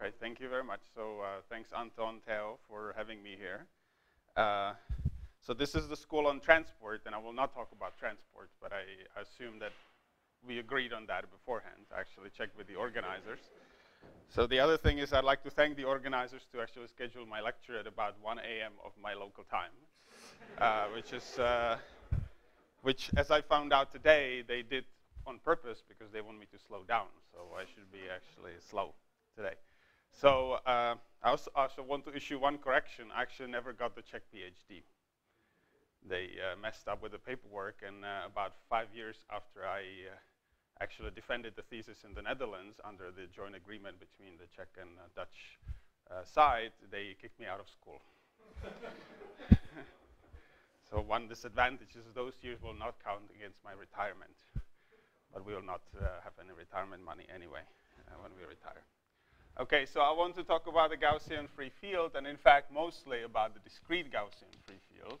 Okay, thank you very much. So uh, thanks Anton Theo for having me here. Uh, so this is the school on transport, and I will not talk about transport, but I assume that we agreed on that beforehand. I actually checked with the organizers. So the other thing is I'd like to thank the organizers to actually schedule my lecture at about 1 a.m. of my local time, uh, which is, uh, which as I found out today, they did on purpose because they want me to slow down. So I should be actually slow today. So uh, I also, also, want to issue one correction. I actually never got the Czech PhD. They uh, messed up with the paperwork, and uh, about five years after I uh, actually defended the thesis in the Netherlands under the joint agreement between the Czech and uh, Dutch uh, side, they kicked me out of school. so one disadvantage is those years will not count against my retirement, but we will not have any retirement money anyway when we retire. Okay, so I want to talk about the Gaussian free field, and in fact, mostly about the discrete Gaussian free field.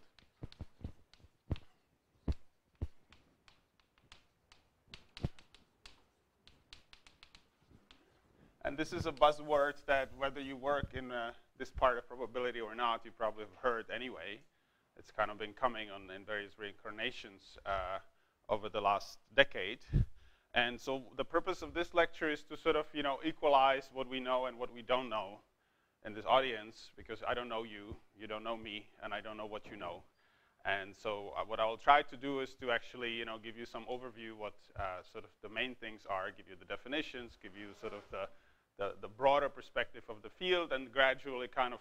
And this is a buzzword that whether you work in uh, this part of probability or not, you probably have heard anyway. It's kind of been coming on in various reincarnations uh, over the last decade. And so the purpose of this lecture is to sort of, you know, equalize what we know and what we don't know in this audience, because I don't know you, you don't know me, and I don't know what you know. And so uh, what I will try to do is to actually, you know, give you some overview what uh, sort of the main things are, give you the definitions, give you sort of the, the, the broader perspective of the field, and gradually kind of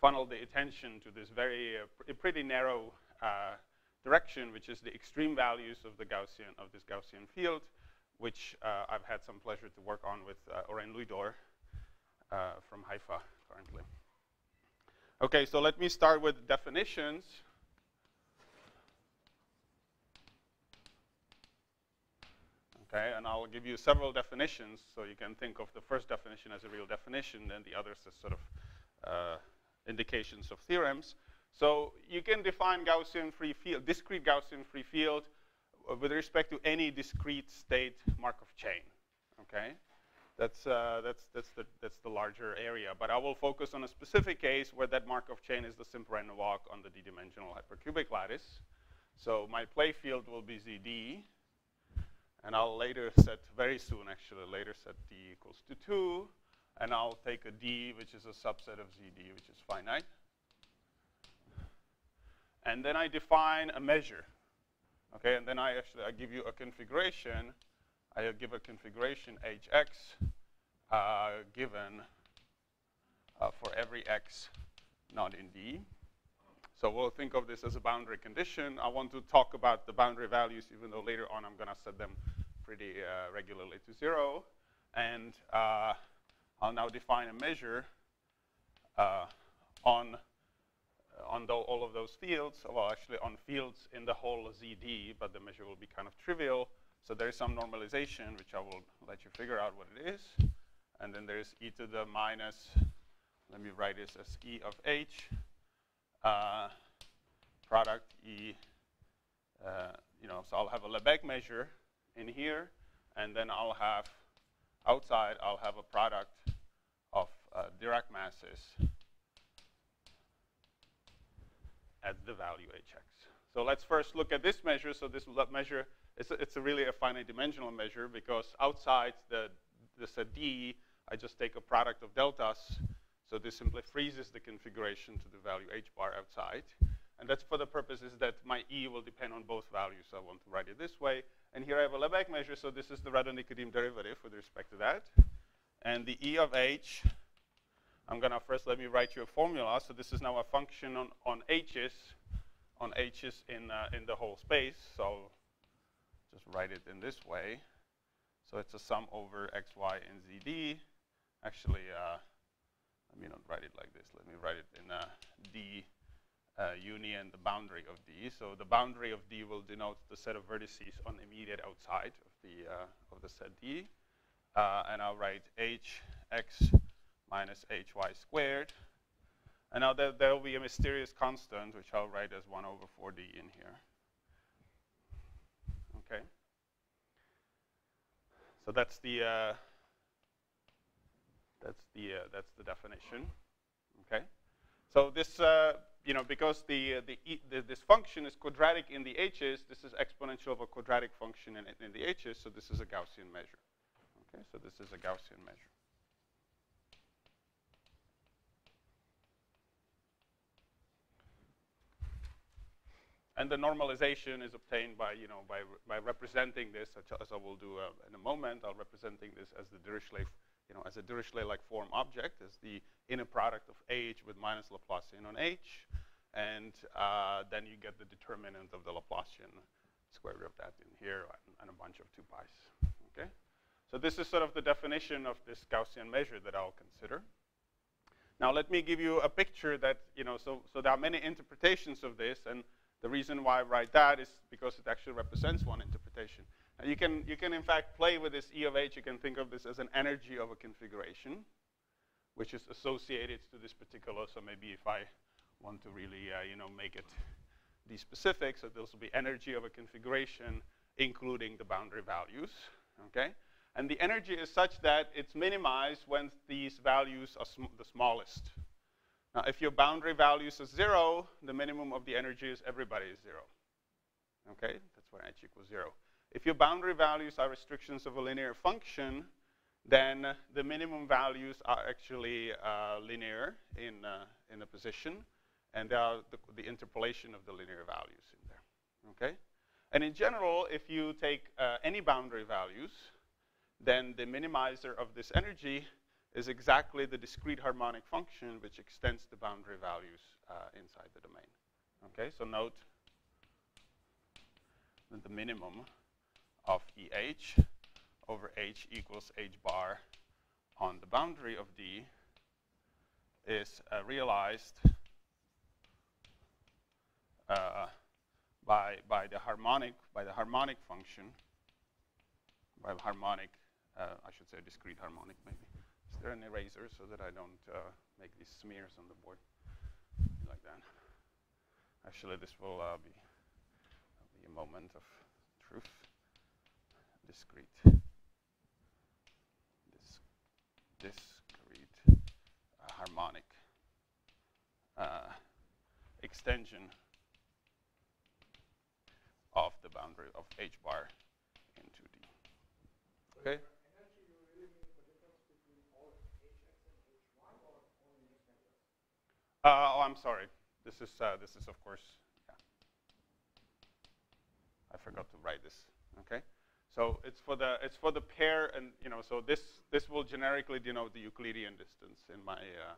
funnel the attention to this very uh, pr pretty narrow uh, direction, which is the extreme values of the Gaussian of this Gaussian field which uh, I've had some pleasure to work on with uh, Oren Louidor uh, from Haifa currently. Okay, so let me start with definitions. Okay, and I'll give you several definitions so you can think of the first definition as a real definition and the others as sort of uh, indications of theorems. So you can define Gaussian free field, discrete Gaussian free field with respect to any discrete state Markov chain. Okay, that's uh, that's that's the that's the larger area. But I will focus on a specific case where that Markov chain is the simple random walk on the d-dimensional hypercubic lattice. So my play field will be ZD, and I'll later set very soon actually later set D equals to two, and I'll take a D which is a subset of ZD which is finite. And then I define a measure Okay, and then I actually I give you a configuration. I give a configuration hx uh, given uh, for every x not in D. So we'll think of this as a boundary condition. I want to talk about the boundary values, even though later on I'm going to set them pretty uh, regularly to zero. And uh, I'll now define a measure uh, on on the, all of those fields, well, actually on fields in the whole ZD, but the measure will be kind of trivial. So there is some normalization, which I will let you figure out what it is. And then there's e to the minus, let me write this as e of h, uh, product e, uh, you know, so I'll have a Lebesgue measure in here, and then I'll have, outside, I'll have a product of uh, Dirac masses at the value hx. So let's first look at this measure. So this measure, it's, a, it's a really a finite dimensional measure because outside the, the set D, I just take a product of deltas. So this simply freezes the configuration to the value h bar outside. And that's for the purposes that my E will depend on both values. So I want to write it this way. And here I have a Lebesgue measure, so this is the Radon-Nikodym derivative with respect to that. And the E of H I'm going to first let me write you a formula. So this is now a function on, on h's, on h's in, uh, in the whole space. So I'll just write it in this way. So it's a sum over x, y, and zd. Actually, uh, let me not write it like this. Let me write it in uh, d uh, union the boundary of d. So the boundary of d will denote the set of vertices on immediate outside of the uh, of the set d. Uh, and I'll write h x minus hy squared. And now there, there will be a mysterious constant, which I'll write as 1 over 4d in here. Okay? So that's the, uh, That's the, uh, that's the definition, okay? So this, uh, you know, because the, uh, the, e the, this function is quadratic in the h's, this is exponential of a quadratic function in, in the h's, so this is a Gaussian measure. Okay, so this is a Gaussian measure. And the normalization is obtained by, you know, by, by representing this, as I will do uh, in a moment, I'll representing this as the Dirichlet, you know, as a Dirichlet-like form object, as the inner product of h with minus Laplacian on h, and uh, then you get the determinant of the Laplacian square root of that in here, and, and a bunch of 2 pi's, okay? So this is sort of the definition of this Gaussian measure that I'll consider. Now let me give you a picture that, you know, so, so there are many interpretations of this, and the reason why I write that is because it actually represents one interpretation. And you can, you can in fact play with this E of H. You can think of this as an energy of a configuration, which is associated to this particular. So maybe if I want to really, uh, you know, make it the specific, so this will be energy of a configuration, including the boundary values, okay? And the energy is such that it's minimized when these values are sm the smallest. Now, if your boundary values are zero, the minimum of the energy is everybody is zero. Okay, that's when h equals zero. If your boundary values are restrictions of a linear function, then the minimum values are actually uh, linear in, uh, in a position, and they are the, the, interpolation of the linear values in there. Okay, and in general, if you take uh, any boundary values, then the minimizer of this energy is exactly the discrete harmonic function which extends the boundary values uh, inside the domain. Okay, so note that the minimum of EH over H equals H bar on the boundary of D is uh, realized uh, by by the harmonic by the harmonic function by harmonic uh, I should say discrete harmonic maybe there an eraser so that I don't uh, make these smears on the board like that. Actually, this will uh, be, be a moment of truth. Discrete. Dis discrete uh, harmonic uh, extension of the boundary of h bar into d. Okay. Uh, oh, I'm sorry. This is, uh, this is of course, yeah. I forgot to write this, okay? So it's for the, it's for the pair and, you know, so this, this will generically denote the Euclidean distance in my, uh,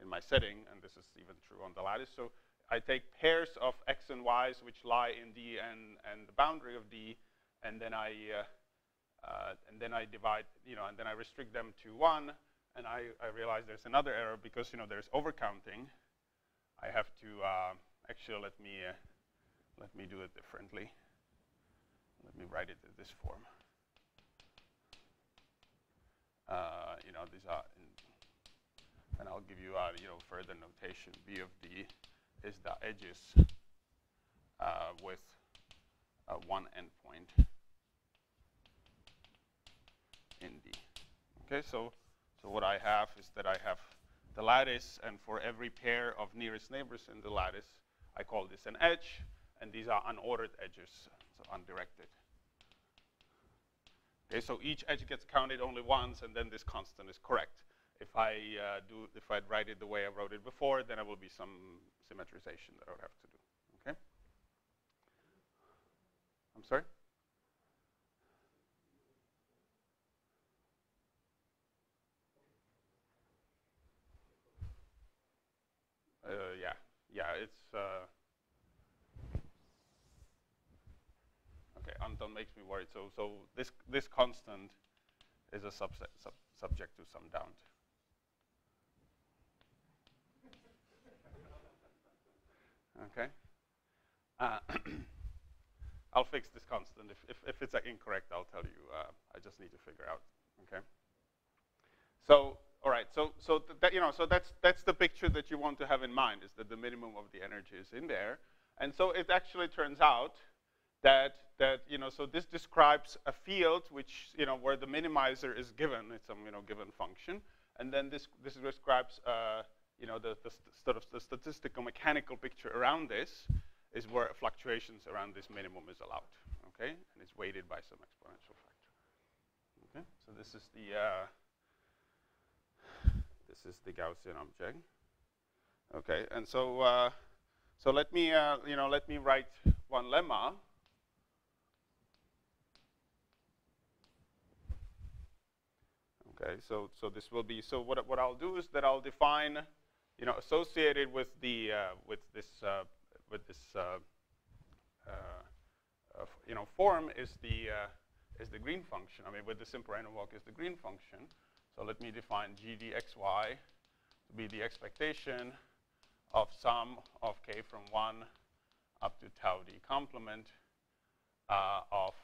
in my setting, and this is even true on the lattice. So I take pairs of x and y's which lie in D and, and the boundary of D, and then I, uh, uh, and then I divide, you know, and then I restrict them to one, and I, I realize there's another error because, you know, there's overcounting. I have to, uh, actually, let me, uh, let me do it differently. Let me write it in this form. Uh, you know, these are, and I'll give you, uh, you know, further notation. B of D is the edges uh, with uh, one endpoint in D. Okay, so so what I have is that I have the lattice, and for every pair of nearest neighbors in the lattice, I call this an edge, and these are unordered edges, so undirected. Okay, so each edge gets counted only once, and then this constant is correct. If I uh, do, if I write it the way I wrote it before, then there will be some symmetrization that I would have to do. Okay. I'm sorry. Uh, yeah, yeah, it's. Uh, okay, Anton makes me worried. So, so this this constant is a subset sub subject to some doubt. okay. Uh, I'll fix this constant. If, if, if it's uh, incorrect, I'll tell you. Uh, I just need to figure out. Okay. So all right, so so that you know, so that's that's the picture that you want to have in mind is that the minimum of the energy is in there, and so it actually turns out that that you know, so this describes a field which you know where the minimizer is given, it's some you know given function, and then this, this describes, uh, you know, the, the sort of the statistical mechanical picture around this is where fluctuations around this minimum is allowed, okay? And it's weighted by some exponential factor. Okay, so this is the uh, this is the Gaussian object. Okay, and so uh, so let me uh, you know let me write one lemma. Okay, so so this will be so what what I'll do is that I'll define you know associated with the uh, with this uh, with this uh, uh, you know form is the is the green function. I mean, with the simple random walk is the green function. So let me define gdxy to be the expectation of sum of k from 1 up to tau d complement uh, of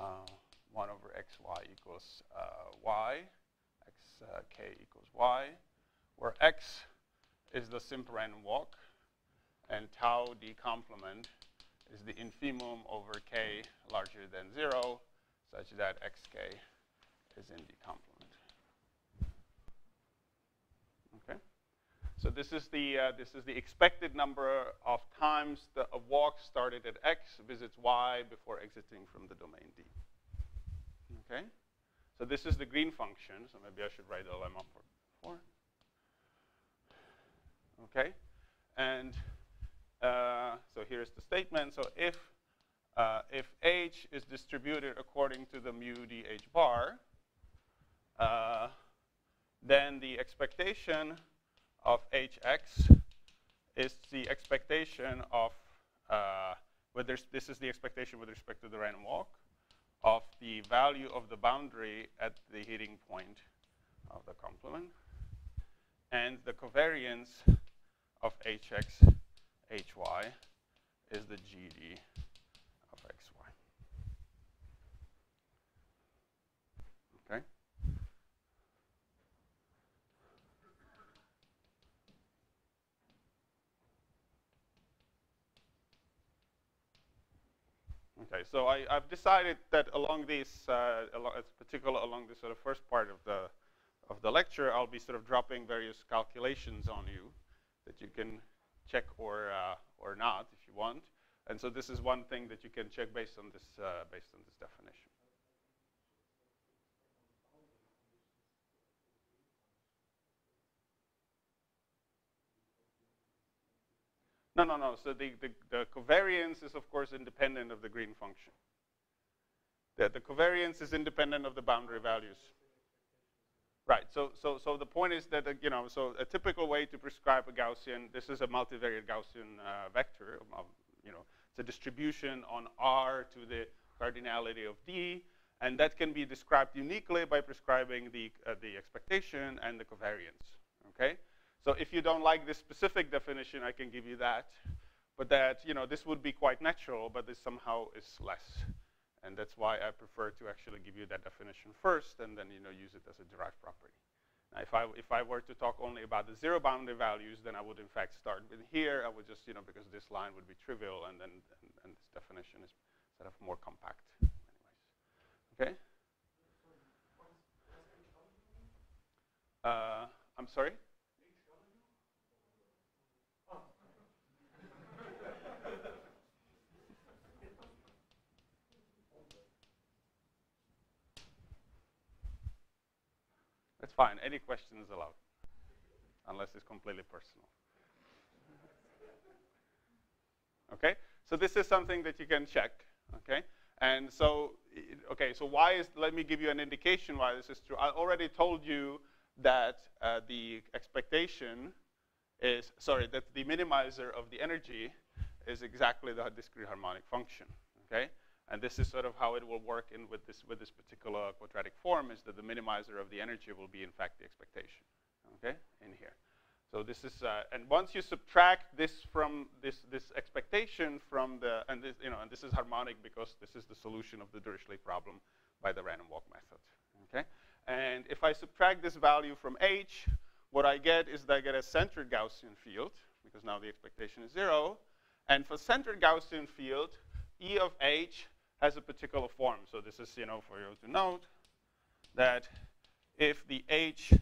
uh, 1 over xy equals uh, y, x uh, equals y, where x is the simple random walk, and tau d complement is the infimum over k larger than 0, such that xk is in the complement. Okay? So this is the, uh, this is the expected number of times the, a walk started at x visits y before exiting from the domain D. Okay? So this is the green function, so maybe I should write the lemma for, for. Okay? And uh, so here's the statement. So if, uh, if h is distributed according to the mu dh bar, uh, then the expectation of hx is the expectation of, uh, whether this is the expectation with respect to the random walk, of the value of the boundary at the hitting point of the complement, and the covariance of hx hy is the gd of xy. Okay? Okay, so I, have decided that along this, uh, along, particularly along the sort of first part of the of the lecture, I'll be sort of dropping various calculations on you that you can check or, uh, or not if you want. And so this is one thing that you can check based on this, uh, based on this definition. No, no, no. So the, the, the, covariance is, of course, independent of the green function. The, the covariance is independent of the boundary values. Right. So, so, so the point is that uh, you know, so a typical way to prescribe a Gaussian, this is a multivariate Gaussian uh, vector. Um, you know, it's a distribution on R to the cardinality of D, and that can be described uniquely by prescribing the uh, the expectation and the covariance. Okay. So if you don't like this specific definition, I can give you that, but that you know this would be quite natural, but this somehow is less. And that's why I prefer to actually give you that definition first and then you know, use it as a derived property. Now, if I, if I were to talk only about the zero boundary values, then I would in fact start with here. I would just, you know, because this line would be trivial and then and, and this definition is sort of more compact anyways. Okay? Uh, I'm sorry? Fine. Any question is allowed, unless it's completely personal. okay? So this is something that you can check, okay? And so, okay, so why is, let me give you an indication why this is true. I already told you that uh, the expectation is, sorry, that the minimizer of the energy is exactly the discrete harmonic function, okay? And this is sort of how it will work in with this, with this particular quadratic form is that the minimizer of the energy will be in fact the expectation, okay, in here. So this is, uh, and once you subtract this from this, this expectation from the, and this, you know, and this is harmonic because this is the solution of the Dirichlet problem by the random walk method, okay? And if I subtract this value from H, what I get is that I get a centered Gaussian field, because now the expectation is zero. And for centered Gaussian field, E of H has a particular form. So this is, you know, for you to note that if the H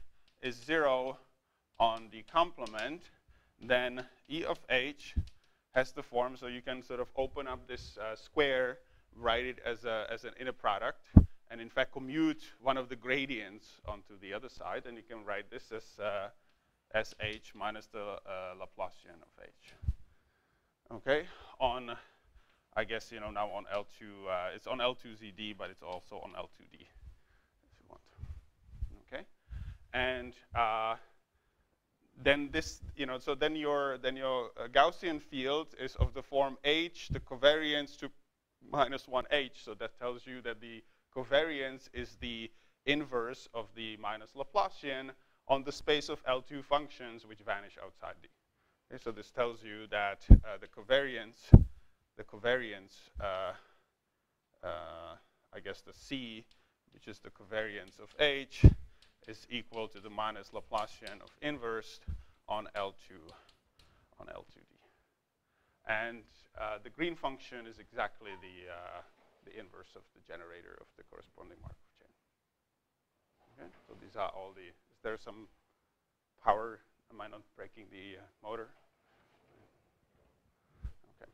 is zero on the complement, then E of H has the form, so you can sort of open up this uh, square, write it as, a, as an inner product, and in fact commute one of the gradients onto the other side, and you can write this as uh, sh minus the uh, Laplacian of h. Okay, on, I guess, you know, now on L2, uh, it's on L2ZD, but it's also on L2D, if you want. Okay, and uh, then this, you know, so then your, then your uh, Gaussian field is of the form h, the covariance to minus 1h, so that tells you that the covariance is the inverse of the minus Laplacian on the space of L2 functions which vanish outside D. Okay, so this tells you that uh, the covariance, the covariance, uh, uh, I guess the C, which is the covariance of H, is equal to the minus Laplacian of inverse on L2 on L2D. And uh, the green function is exactly the, uh, the inverse of the generator of the corresponding Markov chain. Okay, so these are all the, is there some power, am I not breaking the uh, motor? Okay.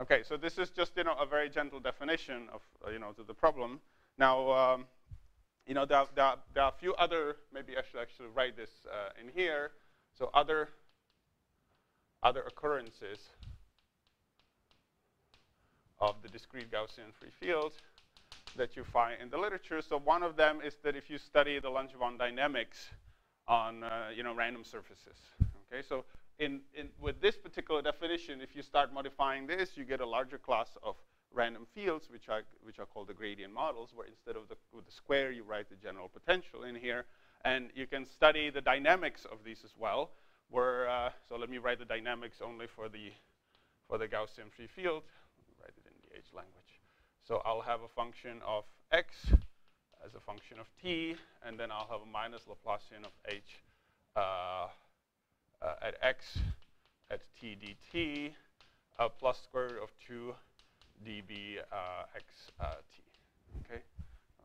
Okay, so this is just, you know, a very gentle definition of, uh, you know, to the problem. Now, um, you know, there, there, there, are a few other, maybe I should actually write this uh, in here. So other, other occurrences of the discrete Gaussian free field that you find in the literature. So one of them is that if you study the Langevin dynamics on uh, you know, random surfaces. Okay, so in, in, with this particular definition, if you start modifying this, you get a larger class of random fields, which are, which are called the gradient models, where instead of the, the square, you write the general potential in here. And you can study the dynamics of these as well, where, uh, so let me write the dynamics only for the, for the Gaussian free field write it in the H language. So I'll have a function of x as a function of t, and then I'll have a minus Laplacian of h uh, uh, at x at t dt uh, plus square root of 2 db uh, x uh, t. Okay,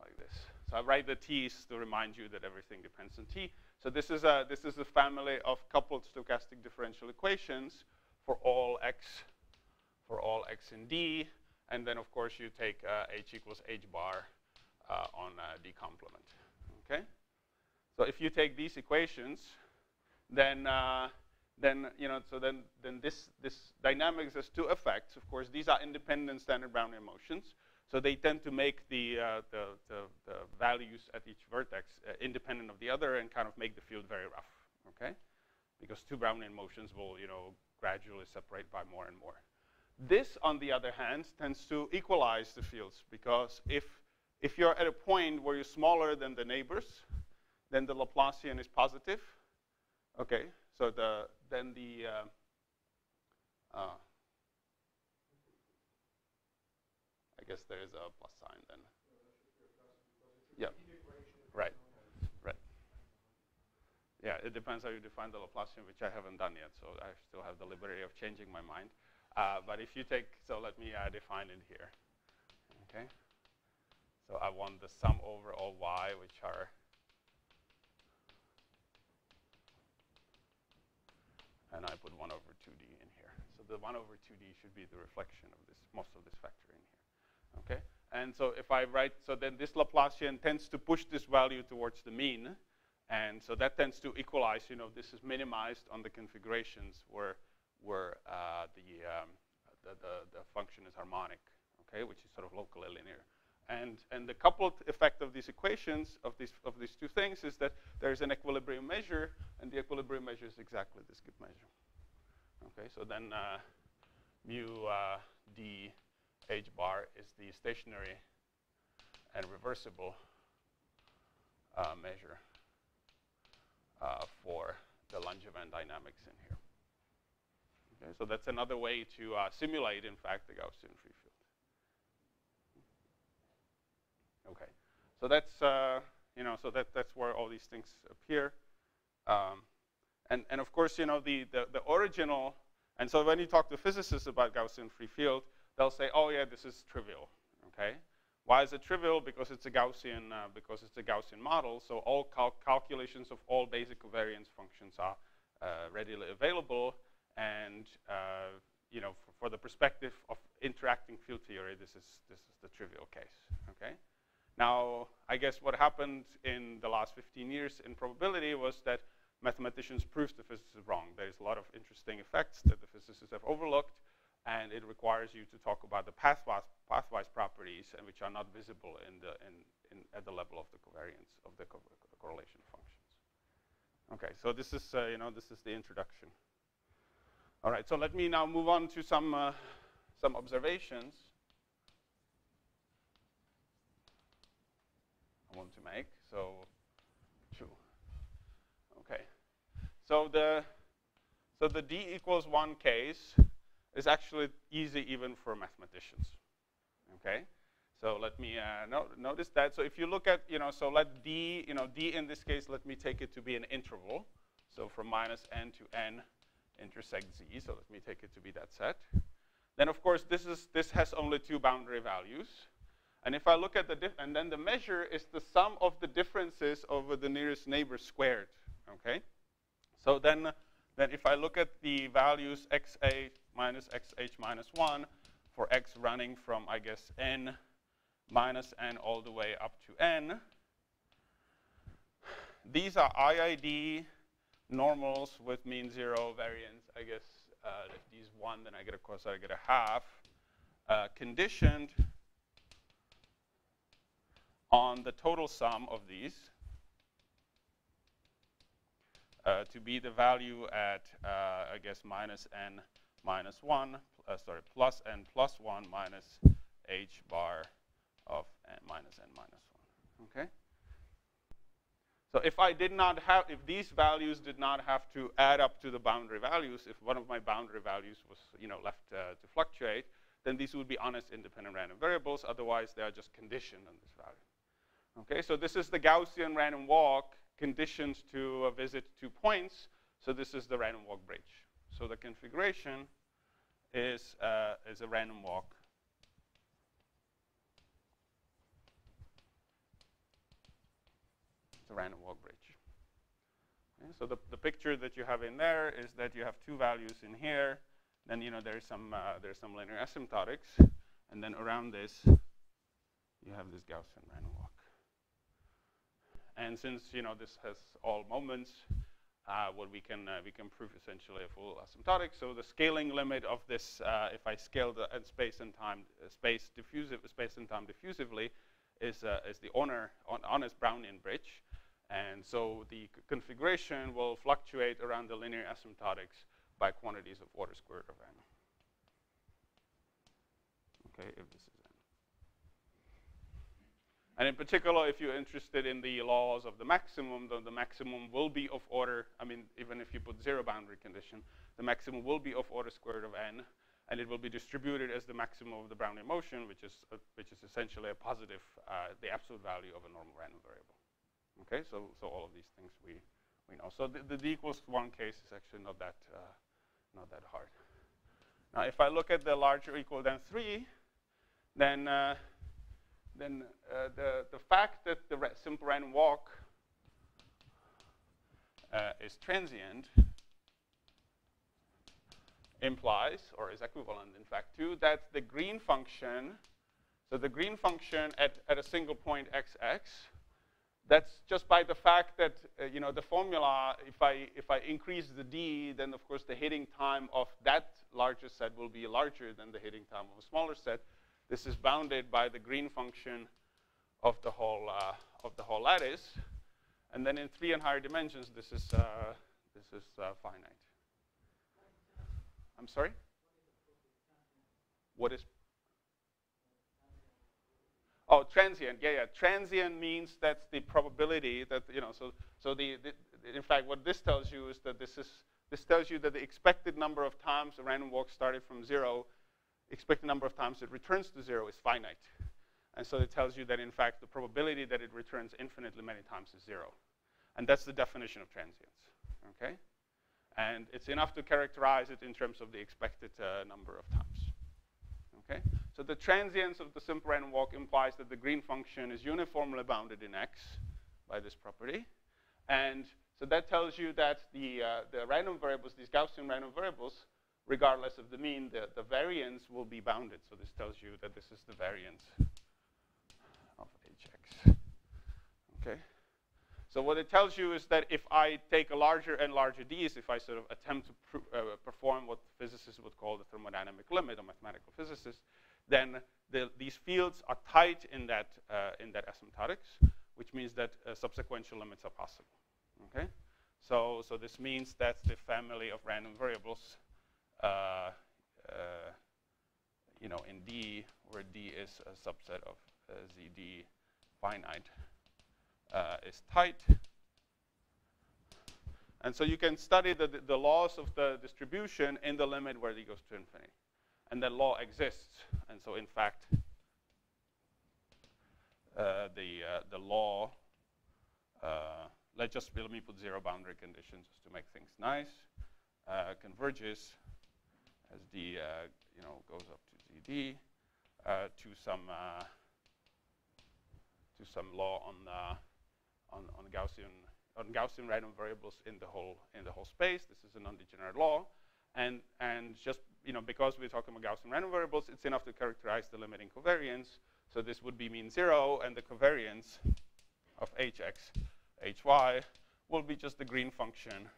like this. So I write the t's to remind you that everything depends on t. So this is a this is a family of coupled stochastic differential equations for all x for all x and D. And then, of course, you take uh, h equals h bar uh, on uh, D complement. Okay? So if you take these equations, then uh, then you know so then then this this dynamics has two effects. Of course, these are independent standard Brownian motions, so they tend to make the uh, the, the, the, values at each vertex uh, independent of the other and kind of make the field very rough. Okay, because two Brownian motions will you know gradually separate by more and more. This, on the other hand, tends to equalize the fields because if, if you're at a point where you're smaller than the neighbors, then the Laplacian is positive. Okay, so the, then the, uh, uh, I guess there is a plus sign then. Yeah, right, right. Yeah, it depends how you define the Laplacian, which I haven't done yet, so I still have the liberty of changing my mind. Uh, but if you take, so let me uh, define it here. Okay. So I want the sum over all y, which are and I put 1 over 2d in here. So the 1 over 2d should be the reflection of this, most of this factor in here. Okay? And so if I write, so then this Laplacian tends to push this value towards the mean. And so that tends to equalize, you know, this is minimized on the configurations where where uh, the, um, the, the, the, function is harmonic, okay, which is sort of locally linear. And, and the coupled effect of these equations, of these, of these two things, is that there's an equilibrium measure, and the equilibrium measure is exactly this good measure. Okay, so then uh, mu uh, d h bar is the stationary and reversible uh, measure uh, for the Langevin dynamics in here. Okay, so that's another way to uh, simulate, in fact, the Gaussian free field. Okay, so that's uh, you know, so that that's where all these things appear, um, and and of course, you know, the, the the original, and so when you talk to physicists about Gaussian free field, they'll say, oh yeah, this is trivial, okay, Why is it trivial? Because it's a Gaussian, uh, because it's a Gaussian model. So all cal calculations of all basic covariance functions are uh, readily available. And uh, you know, for, for, the perspective of interacting field theory, this is this is the trivial case. Okay. Now, I guess what happened in the last 15 years in probability was that mathematicians proved the physicists wrong. There's a lot of interesting effects that the physicists have overlooked and it requires you to talk about the pathwise, pathwise properties and which are not visible in the, in, in, at the level of the covariance of the co correlation functions. Okay, so this is, uh, you know, this is the introduction. All right, so let me now move on to some, uh, some observations want to make. So, two. Okay, so the, so the d equals one case is actually easy even for mathematicians. Okay, so let me uh, no notice that. So if you look at, you know, so let d, you know, d in this case, let me take it to be an interval. So from minus n to n intersect z. So let me take it to be that set. Then of course this is this has only two boundary values. And if I look at the and then the measure is the sum of the differences over the nearest neighbor squared. Okay, so then then if I look at the values xa minus xh minus 1 for x running from, I guess, n minus n all the way up to n, these are IID normals with mean zero variance. I guess uh, if these one, then I get, of course, I get a half. Uh, conditioned on the total sum of these uh, to be the value at, uh, I guess, minus n minus 1, uh, sorry, plus n plus 1 minus h bar of n minus n minus 1, okay? So if I did not have, if these values did not have to add up to the boundary values, if one of my boundary values was, you know, left uh, to fluctuate, then these would be honest independent random variables. Otherwise, they are just conditioned on this value. Okay, so this is the Gaussian random walk conditioned to visit two points. So this is the random walk bridge. So the configuration is, uh, is a random walk. It's a random walk bridge. Okay, so the, the picture that you have in there is that you have two values in here. Then you know there's some uh, there's some linear asymptotics, and then around this you have this Gaussian random walk. And since you know this has all moments, uh, what we can uh, we can prove essentially a full asymptotic. So the scaling limit of this, uh, if I scale the space and time uh, space diffusive space and time diffusively, is uh, is the honor on honest Brownian bridge, and so the configuration will fluctuate around the linear asymptotics by quantities of order squared of n. Okay, if this is and in particular, if you're interested in the laws of the maximum, the, the maximum will be of order, I mean, even if you put zero boundary condition, the maximum will be of order squared of n, and it will be distributed as the maximum of the Brownian motion, which is, uh, which is essentially a positive, uh, the absolute value of a normal random variable. Okay, so, so all of these things we, we know. So the, the d equals one case is actually not that, uh, not that hard. Now, if I look at the larger equal than three, then uh, then uh, the, the fact that the simple random walk uh, is transient implies, or is equivalent in fact to, that the green function, so the green function at, at a single point xx, that's just by the fact that, uh, you know, the formula, if I, if I increase the d, then of course the hitting time of that larger set will be larger than the hitting time of a smaller set. This is bounded by the green function of the whole uh, of the whole lattice, and then in three and higher dimensions, this is uh, this is uh, finite. I'm sorry. What is? Oh, transient. Yeah, yeah. Transient means that's the probability that you know. So, so the, the in fact, what this tells you is that this is this tells you that the expected number of times a random walk started from zero expected number of times it returns to zero is finite. And so it tells you that, in fact, the probability that it returns infinitely many times is zero. And that's the definition of transience, okay? And it's enough to characterize it in terms of the expected uh, number of times, okay? So the transience of the simple random walk implies that the green function is uniformly bounded in X by this property. And so that tells you that the, uh, the random variables, these Gaussian random variables, regardless of the mean, the, the variance will be bounded. So this tells you that this is the variance of hx. Okay. So what it tells you is that if I take a larger and larger d's, if I sort of attempt to uh, perform what physicists would call the thermodynamic limit, or mathematical physicists, then the, these fields are tight in that, uh, in that asymptotics, which means that uh, subsequential limits are possible. Okay? So, so this means that the family of random variables, uh, uh you know, in D, where D is a subset of uh, ZD finite, uh, is tight. And so you can study the, the laws of the distribution in the limit where D goes to infinity. And that law exists. And so in fact, uh, the, uh, the law, uh, let's just let me put zero boundary conditions just to make things nice, converges as D uh, you know, goes up to ZD uh, to some uh, to some law on uh, on, on Gaussian on Gaussian random variables in the whole in the whole space. This is a non-degenerate law, and and just you know because we're talking about Gaussian random variables, it's enough to characterize the limiting covariance. So this would be mean zero, and the covariance of hx, hy will be just the green function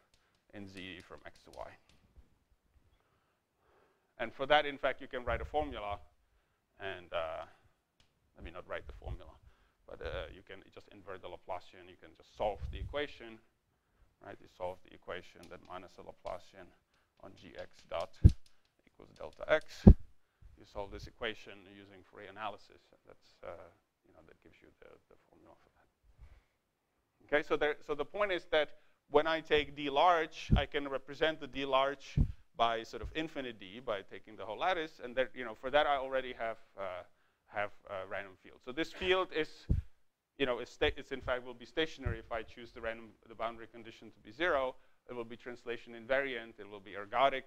in z from x to y. And for that, in fact, you can write a formula, and uh, let me not write the formula. But uh, you can just invert the Laplacian. You can just solve the equation, right? You solve the equation that minus the Laplacian on gx dot equals delta x. You solve this equation using Fourier analysis. That's uh, you know that gives you the, the formula for that. Okay, so there, so the point is that when I take d large, I can represent the d large by sort of infinite d by taking the whole lattice, and that you know for that I already have. Uh, have a random field. So this field is, you know, it's, it's, in fact will be stationary if I choose the random the boundary condition to be zero. It will be translation invariant. It will be ergodic.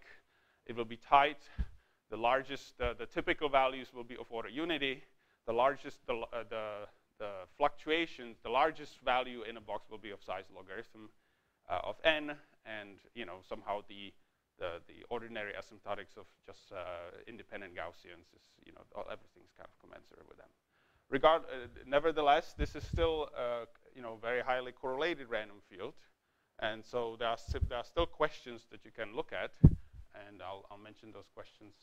It will be tight. The largest, uh, the typical values will be of order unity. The largest, the, uh, the, the fluctuations, the largest value in a box will be of size logarithm uh, of n, and you know somehow the the, the ordinary asymptotics of just uh, independent Gaussians is, you know, everything's kind of commensurate with them. Regard, uh, nevertheless, this is still, uh, you know, very highly correlated random field. And so there are, there are still questions that you can look at, and I'll, I'll mention those questions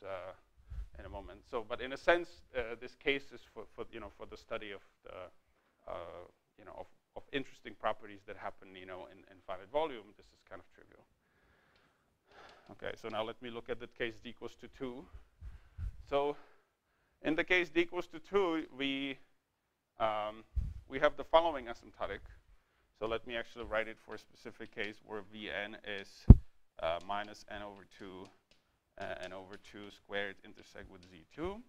in a moment. So, but in a sense, uh, this case is for, for, you know, for the study of the, uh, you know, of, of interesting properties that happen, you know, in, in finite volume. This is kind of trivial. Okay, so now let me look at the case d equals to 2. So in the case d equals to 2, we, um, we have the following asymptotic. So let me actually write it for a specific case where Vn is uh, minus n over 2 uh, n over 2 squared intersect with z2.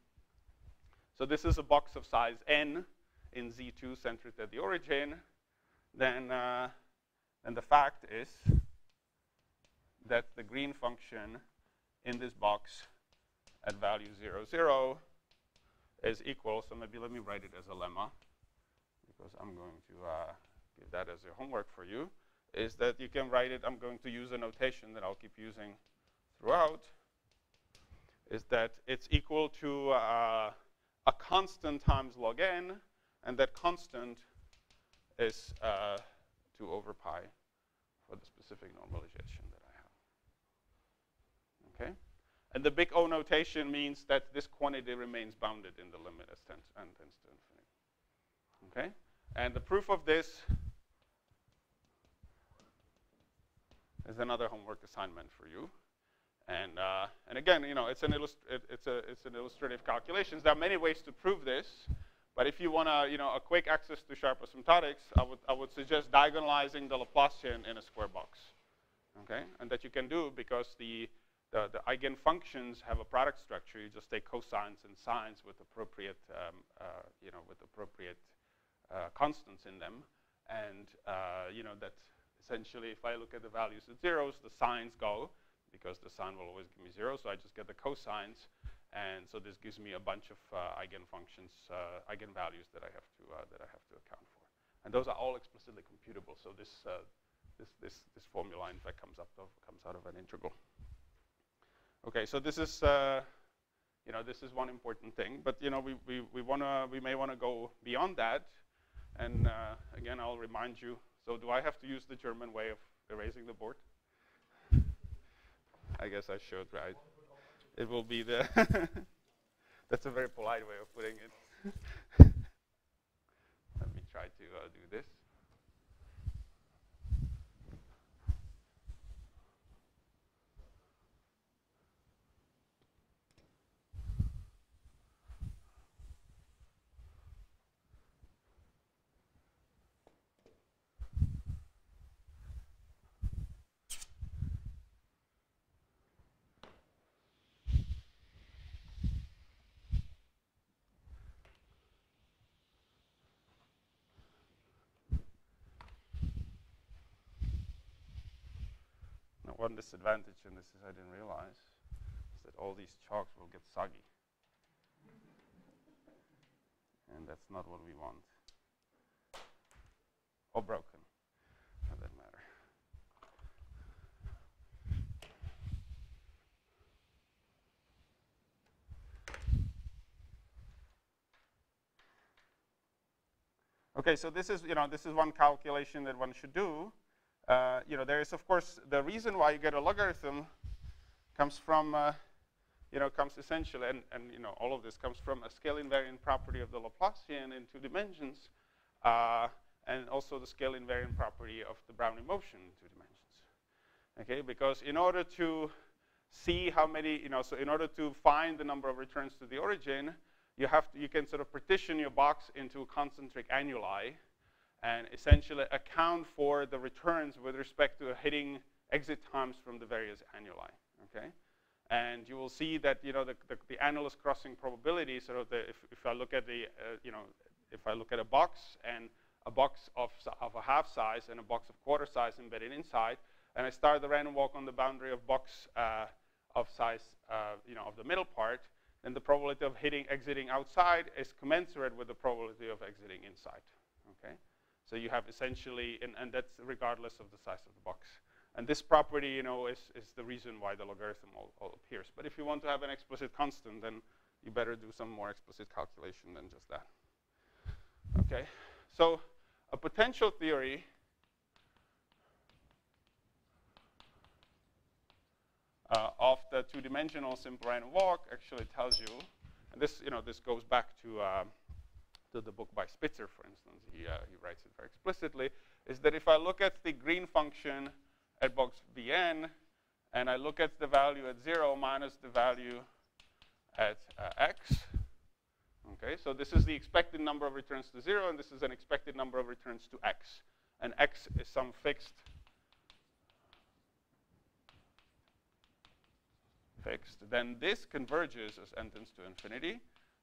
So this is a box of size n in z2 centered at the origin. Then, uh, then the fact is that the green function in this box at value 0, 0 is equal. So maybe let me write it as a lemma because I'm going to uh, give that as a homework for you, is that you can write it, I'm going to use a notation that I'll keep using throughout, is that it's equal to uh, a constant times log n, and that constant is uh, 2 over pi for the specific normalization. Okay? And the big O notation means that this quantity remains bounded in the limit as tends, n tends to infinity. Okay? And the proof of this is another homework assignment for you. And, uh, and again, you know, it's an, it, it's, a, it's an illustrative calculation. There are many ways to prove this. But if you want to, you know, a quick access to sharp asymptotics, I would, I would suggest diagonalizing the Laplacian in a square box. Okay? And that you can do because the the, the eigenfunctions have a product structure. You just take cosines and sines with appropriate, um, uh, you know, with appropriate uh, constants in them. And, uh, you know, that essentially if I look at the values at zeros, the sines go because the sine will always give me zero. So I just get the cosines. And so this gives me a bunch of uh, eigenfunctions, uh, eigenvalues that I have to uh, that I have to account for. And those are all explicitly computable. So this this this this formula in fact comes up of, comes out of an integral. Okay, so this is uh, you know this is one important thing, but you know we we we wanna we may want to go beyond that. And uh, again, I'll remind you. So do I have to use the German way of erasing the board? I guess I should, right? it will be the. that's a very polite way of putting it. Let me try to uh, do this. One disadvantage, and this is I didn't realize, is that all these chalks will get soggy. and that's not what we want. Or broken, for that matter. Okay, so this is, you know, this is one calculation that one should do. Uh, you know, there is, of course, the reason why you get a logarithm comes from, uh, you know, comes essentially, and, and, you know, all of this comes from a scale invariant property of the Laplacian in two dimensions, uh, and also the scale invariant property of the Brownian motion in two dimensions. Okay, because in order to see how many, you know, so in order to find the number of returns to the origin, you have to, you can sort of partition your box into concentric annuli, and essentially account for the returns with respect to hitting exit times from the various annuli, okay? And you will see that, you know, the, the, the annulus crossing probability, sort of the, if, if I look at the, uh, you know, if I look at a box and a box of, of a half size and a box of quarter size embedded inside, and I start the random walk on the boundary of box uh, of size, uh, you know, of the middle part, then the probability of hitting exiting outside is commensurate with the probability of exiting inside, okay? So you have essentially, and, and that's regardless of the size of the box. And this property, you know, is, is the reason why the logarithm all, all appears. But if you want to have an explicit constant, then you better do some more explicit calculation than just that. Okay, so a potential theory uh, of the two-dimensional simple random walk actually tells you, and this, you know, this goes back to um, to the book by Spitzer, for instance, he, uh, he writes it very explicitly, is that if I look at the green function at box Bn, and I look at the value at 0 minus the value at uh, x, okay, so this is the expected number of returns to 0, and this is an expected number of returns to x. And x is some fixed fixed, then this converges as n tends to infinity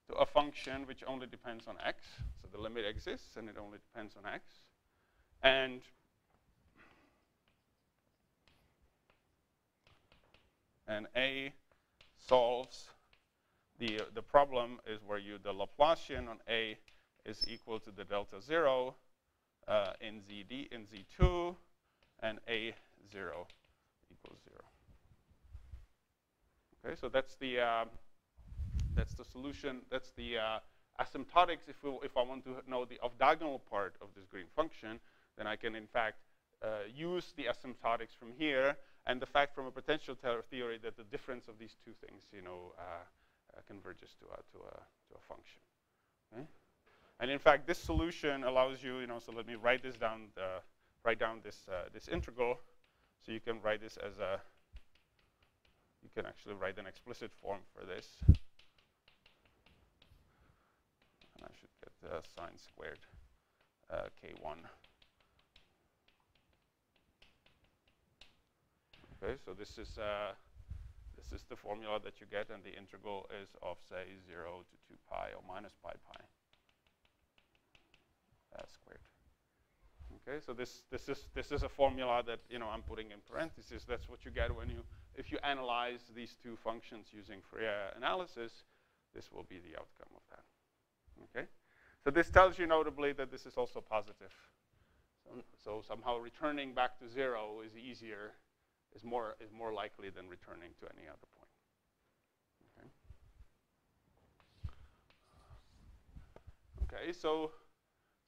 to a function which only depends on x. So the limit exists and it only depends on x. And and A solves the, the problem is where you, the Laplacian on A is equal to the delta 0 uh, in ZD in Z2 and A 0 equals 0. Okay, so that's the, uh, that's the solution. That's the uh, asymptotics. If, we, if I want to know the off-diagonal part of this green function, then I can, in fact, uh, use the asymptotics from here and the fact from a potential theory that the difference of these two things, you know, uh, uh, converges to a, to, a, to a function. Okay? And in fact, this solution allows you, you know, so let me write this down, uh, write down this, uh, this integral. So you can write this as a, you can actually write an explicit form for this. I should get the sine squared uh, k1. Okay, so this is uh, this is the formula that you get, and the integral is of say 0 to 2 pi or minus pi pi uh, squared. Okay, so this, this, is, this is a formula that you know, I'm putting in parentheses. That's what you get when you, if you analyze these two functions using Fourier analysis, this will be the outcome of that. Okay, so this tells you notably that this is also positive. So, so somehow returning back to zero is easier, is more, is more likely than returning to any other point. Okay, okay so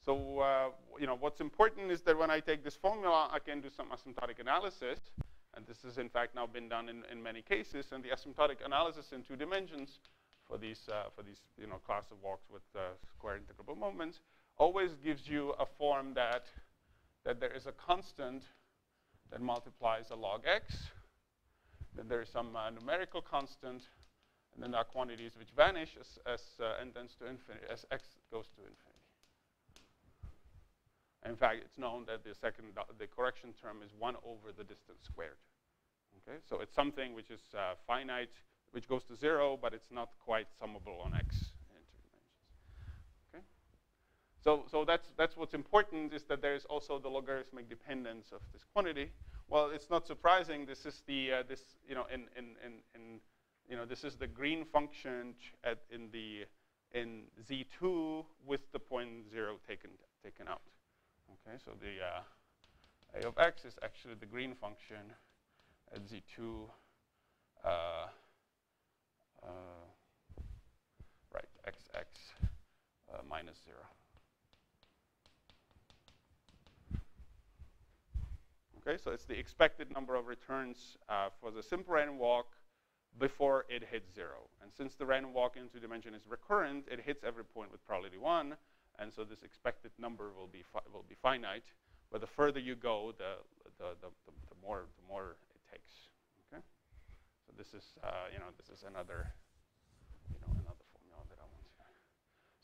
so uh, you know what's important is that when I take this formula, I can do some asymptotic analysis, and this has in fact now been done in, in many cases. And the asymptotic analysis in two dimensions for these uh, for these you know class of walks with uh, square integrable moments always gives you a form that that there is a constant that multiplies a log x, then there is some uh, numerical constant, and then there are quantities which vanish as, as n tends to infinity as x goes to infinity. In fact, it's known that the second, the correction term is 1 over the distance squared. Okay, so it's something which is uh, finite, which goes to 0, but it's not quite summable on x in two dimensions. Okay? So, so that's, that's what's important, is that there's also the logarithmic dependence of this quantity. Well, it's not surprising. This is the, uh, this, you know, in, in, in, in, you know, this is the green function at, in the, in Z2 with the point 0 taken, taken out. Okay, so the uh, a of x is actually the green function at z2 uh, uh, right xx 0. Okay, so it's the expected number of returns uh, for the simple random walk before it hits 0. And since the random walk in two dimension is recurrent, it hits every point with probability 1, and so this expected number will be will be finite. But the further you go, the the, the, the, the more the more it takes. Okay. So this is uh, you know this is another you know another formula that I want to.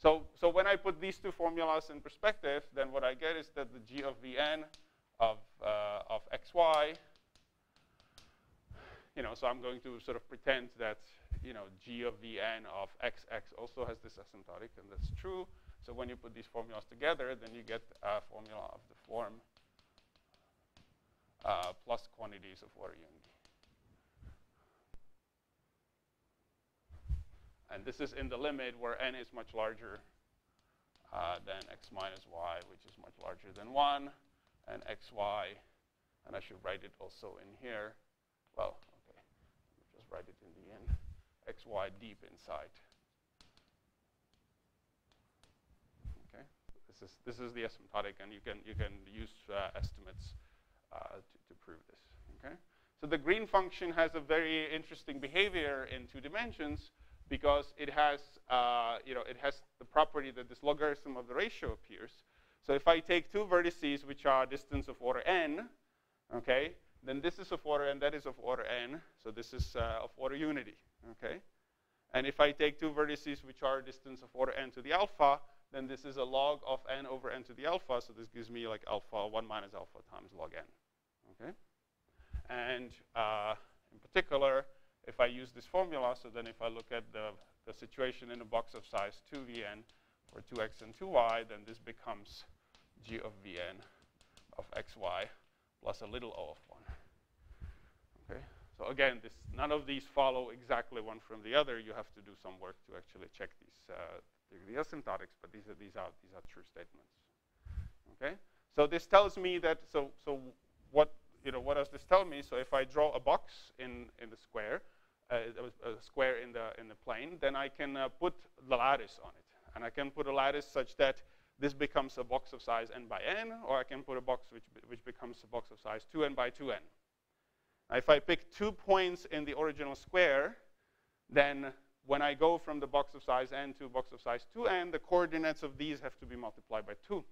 So so when I put these two formulas in perspective, then what I get is that the g of vn of uh, of xy. You know, so I'm going to sort of pretend that you know g of vn of xx also has this asymptotic, and that's true. So when you put these formulas together, then you get a formula of the form uh, plus quantities of order unity. And this is in the limit where n is much larger uh, than x minus y, which is much larger than 1, and xy, and I should write it also in here. Well, okay, just write it in the end. xy deep inside. Okay, this is, this is the asymptotic, and you can, you can use uh, estimates uh, to, to prove this. Okay? So the green function has a very interesting behavior in two dimensions because it has, uh, you know, it has the property that this logarithm of the ratio appears. So if I take two vertices which are distance of order n, okay, then this is of order n, that is of order n, so this is uh, of order unity, okay? And if I take two vertices which are distance of order n to the alpha, then this is a log of n over n to the alpha, so this gives me like alpha 1 minus alpha times log n, okay? And uh, in particular, if I use this formula, so then if I look at the, the situation in a box of size 2vn for 2x and 2y, then this becomes g of vn of xy plus a little o of 1, okay? So again, this, none of these follow exactly one from the other. You have to do some work to actually check these, uh, the asymptotics, but these are, these are, these are true statements. Okay? So this tells me that, so, so what, you know, what does this tell me? So if I draw a box in, in the square, uh, a square in the, in the plane, then I can uh, put the lattice on it. And I can put a lattice such that this becomes a box of size n by n, or I can put a box which, which becomes a box of size 2n by 2n. Now, if I pick two points in the original square, then when I go from the box of size n to box of size 2n, the coordinates of these have to be multiplied by 2.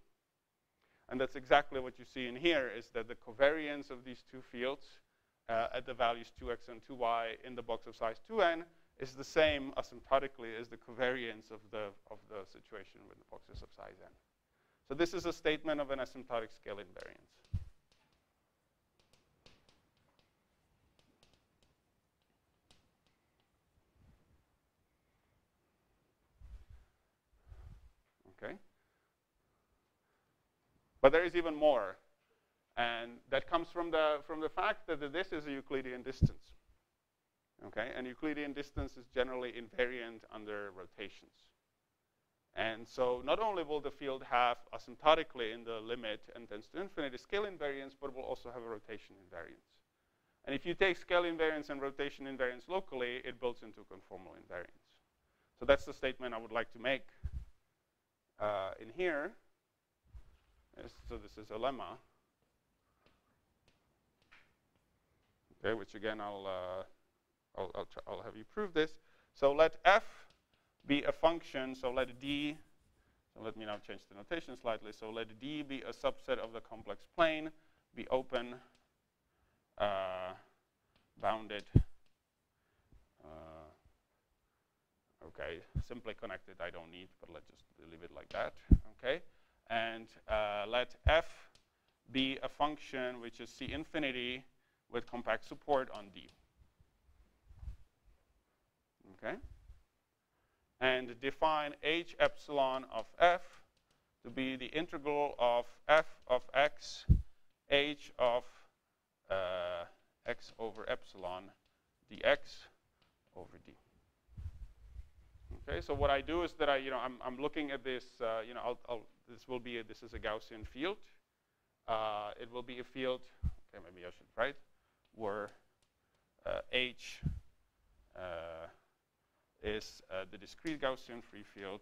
And that's exactly what you see in here, is that the covariance of these two fields uh, at the values 2x and 2y in the box of size 2n is the same asymptotically as the covariance of the, of the situation with the boxes of size n. So this is a statement of an asymptotic scale invariance. Okay. But there is even more. And that comes from the, from the fact that this is a Euclidean distance. Okay, and Euclidean distance is generally invariant under rotations. And so not only will the field have asymptotically in the limit and tends to infinity scale invariance, but will also have a rotation invariance. And if you take scale invariance and rotation invariance locally, it builds into conformal invariance. So that's the statement I would like to make uh, in here. So this is a lemma. Okay, which again I'll, uh, I'll, I'll, I'll have you prove this. So let f be a function, so let d, so let me now change the notation slightly. So let d be a subset of the complex plane, be open, uh, bounded, uh, okay, simply connected I don't need, but let's just leave it like that, okay? And uh, let f be a function which is C infinity with compact support on D. Okay? And define h epsilon of f to be the integral of f of x, h of uh, x over epsilon dx over d. Okay, so what I do is that I, you know, I'm, I'm looking at this, uh, you know, I'll, I'll, this will be, a, this is a Gaussian field. Uh, it will be a field, okay, maybe I should write, where uh, H uh, is uh, the discrete Gaussian free field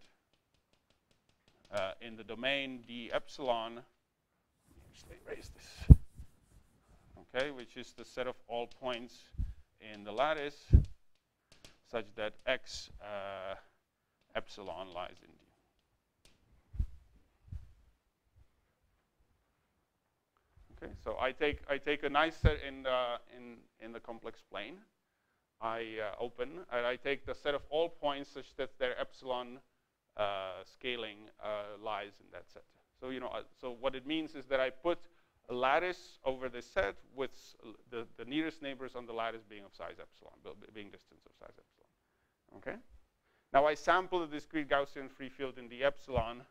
in the domain d epsilon, Actually, erase this, okay, which is the set of all points in the lattice such that x epsilon lies in D. Okay, so I take I take a nice set in the in in the complex plane. I uh, open and I take the set of all points such that their epsilon uh, scaling uh, lies in that set. So you know, uh, so what it means is that I put a lattice over this set with the, the nearest neighbors on the lattice being of size epsilon, being distance of size epsilon. Okay. Now I sample the discrete Gaussian free field in the epsilon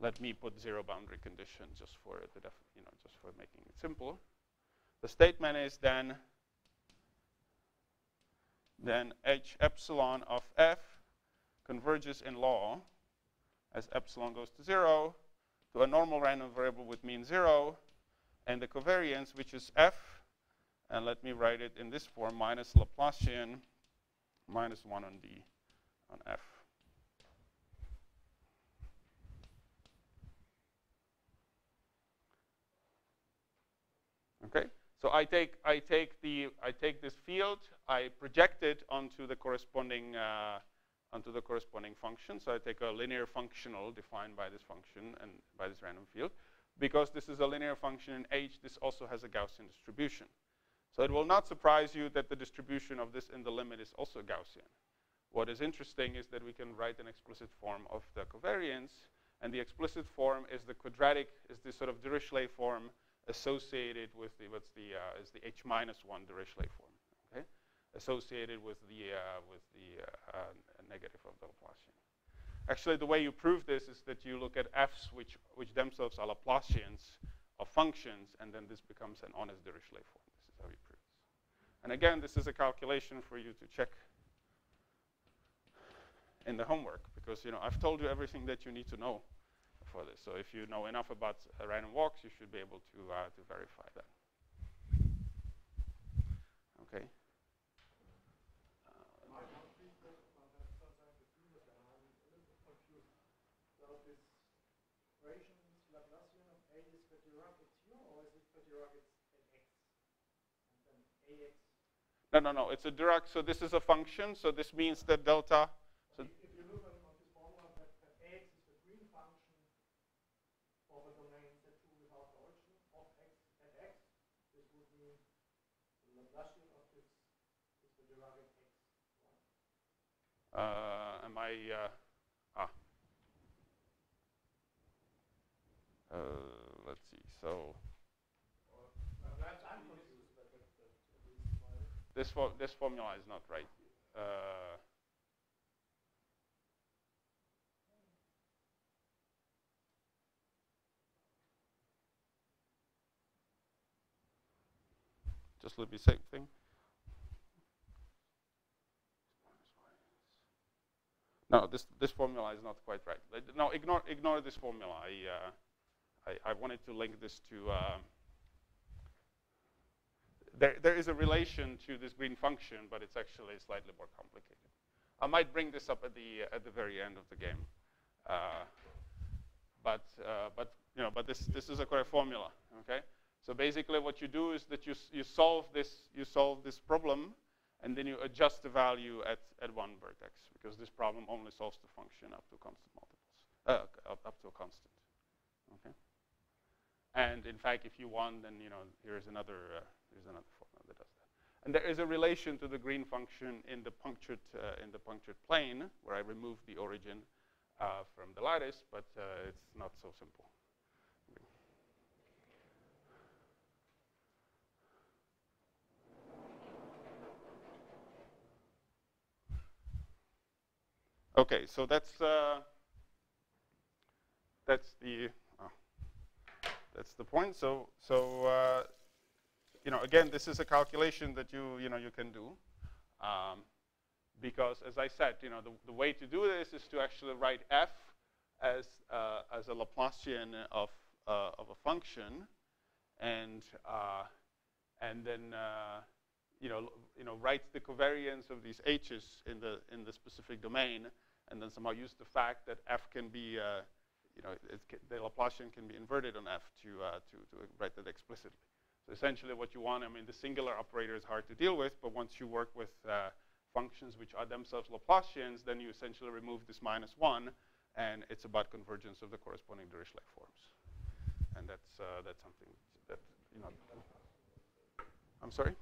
let me put zero boundary condition just for the you know just for making it simple. The statement is then then h epsilon of f converges in law as epsilon goes to zero to a normal random variable with mean zero and the covariance which is f and let me write it in this form minus Laplacian minus 1 on d on f. Okay, so I take I take the I take this field, I project it onto the corresponding uh, onto the corresponding function. So I take a linear functional defined by this function and by this random field. Because this is a linear function in H, this also has a Gaussian distribution. So it will not surprise you that the distribution of this in the limit is also Gaussian. What is interesting is that we can write an explicit form of the covariance, and the explicit form is the quadratic, is the sort of Dirichlet form associated with the what's the uh, is the h minus one Dirichlet form, okay, associated with the uh, with the uh, negative of the Laplacian. Actually, the way you prove this is that you look at f's which which themselves are Laplacians of functions, and then this becomes an honest Dirichlet form. This is how you prove this. And again, this is a calculation for you to check in the homework because you know I've told you everything that you need to know for this. So if you know enough about uh, random walks, you should be able to, uh, to verify that. Okay. No, no, no. It's a Dirac. So this is a function. So this means that delta. Uh, am I? Uh, ah. Uh, let's see. So. This, for, this formula is not right. just let me say thing. No, this this formula is not quite right. No, ignore ignore this formula. I uh, I, I, wanted to link this to. Uh, there there is a relation to this green function, but it's actually slightly more complicated. I might bring this up at the at the very end of the game, uh, but uh, but you know but this this is a correct formula. Okay, so basically what you do is that you you solve this you solve this problem and then you adjust the value at, at one vertex, because this problem only solves the function up to constant multiples, uh, up, up to a constant. Okay. And in fact, if you want, then you know here's another uh, here's another formula that does that. And there is a relation to the green function in the punctured uh, in the punctured plane, where I remove the origin uh, from the lattice, but uh, it's not so simple. Okay, so that's uh, that's the oh, that's the point. So so uh, you know again, this is a calculation that you you know you can do um, because as I said, you know the, the way to do this is to actually write f as uh, as a Laplacian of uh, of a function, and uh, and then uh, you know, you know, write the covariance of these h's in the in the specific domain, and then somehow use the fact that f can be, uh, you know, the Laplacian can be inverted on f to uh, to to write that explicitly. So essentially, what you want, I mean, the singular operator is hard to deal with, but once you work with uh, functions which are themselves Laplacians, then you essentially remove this minus one, and it's about convergence of the corresponding Dirichlet forms, and that's uh, that's something that you know. I'm sorry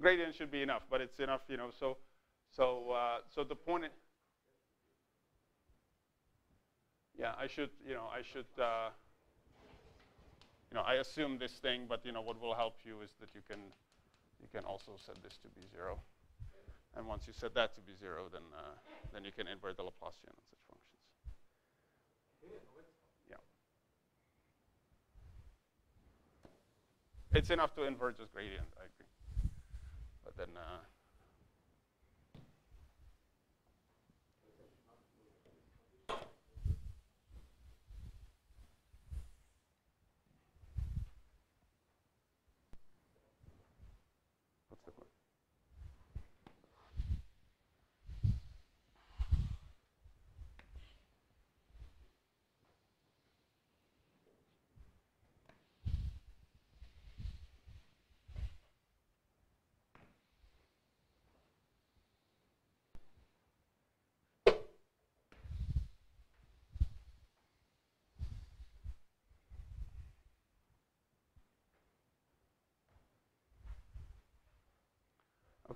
gradient should be enough, but it's enough, you know, so, so, uh, so the point, yeah, I should, you know, I should, uh, you know, I assume this thing, but, you know, what will help you is that you can, you can also set this to be zero. And once you set that to be zero, then, uh, then you can invert the Laplacian on such functions. Yeah. It's enough to invert this gradient, I agree but then uh,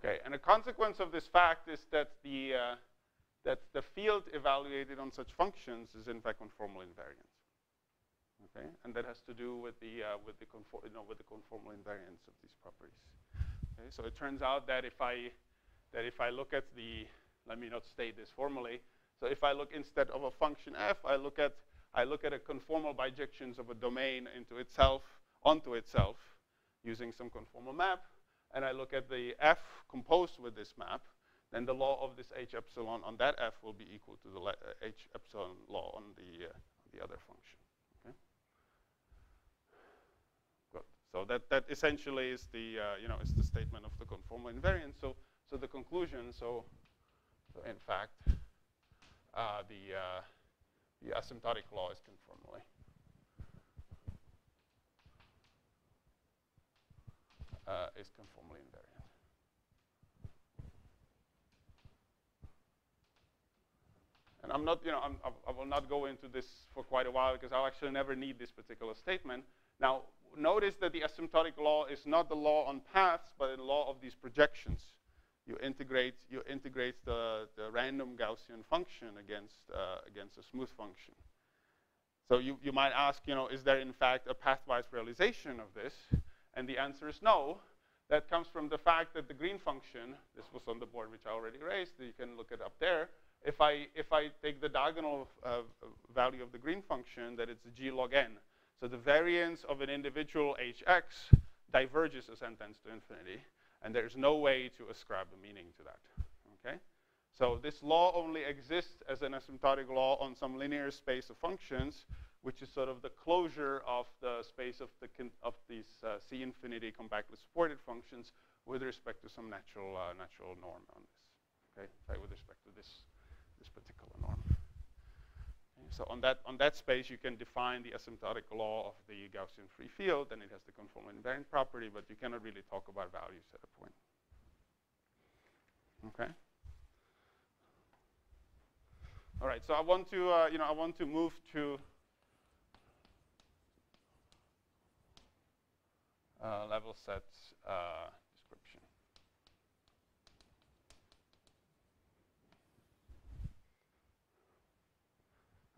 Okay, and a consequence of this fact is that the, uh, that the field evaluated on such functions is in fact conformal invariant. Okay, and that has to do with the, uh, with, the you know, with the conformal invariance of these properties. Okay, so it turns out that if I, that if I look at the, let me not state this formally, so if I look instead of a function f, I look at, I look at a conformal bijections of a domain into itself, onto itself, using some conformal map, and I look at the f composed with this map, then the law of this h epsilon on that f will be equal to the uh, h epsilon law on the, uh, the other function. Okay? So that, that essentially is the, uh, you know, is the statement of the conformal invariance. So, so the conclusion, so, so in fact, uh, the, uh, the asymptotic law is conformally. Uh, is conformally invariant. And I'm not, you know, I'm, I will not go into this for quite a while because I'll actually never need this particular statement. Now, notice that the asymptotic law is not the law on paths, but the law of these projections. You integrate, you integrate the, the random Gaussian function against, uh, against a smooth function. So you, you might ask, you know, is there in fact a pathwise realization of this? And the answer is no. That comes from the fact that the green function, this was on the board which I already raised, you can look it up there. If I, if I take the diagonal uh, value of the green function, that it's g log n. So the variance of an individual hx diverges as n tends to infinity, and there's no way to ascribe a meaning to that. Okay? So this law only exists as an asymptotic law on some linear space of functions, which is sort of the closure of the space of, the of these uh, C infinity compactly supported functions with respect to some natural, uh, natural norm on this. Okay, say with respect to this, this particular norm. Okay, so on that, on that space, you can define the asymptotic law of the Gaussian free field, and it has the conformal invariant property, but you cannot really talk about values at a point. Okay. All right, so I want to, uh, you know, I want to move to uh, level set uh, description.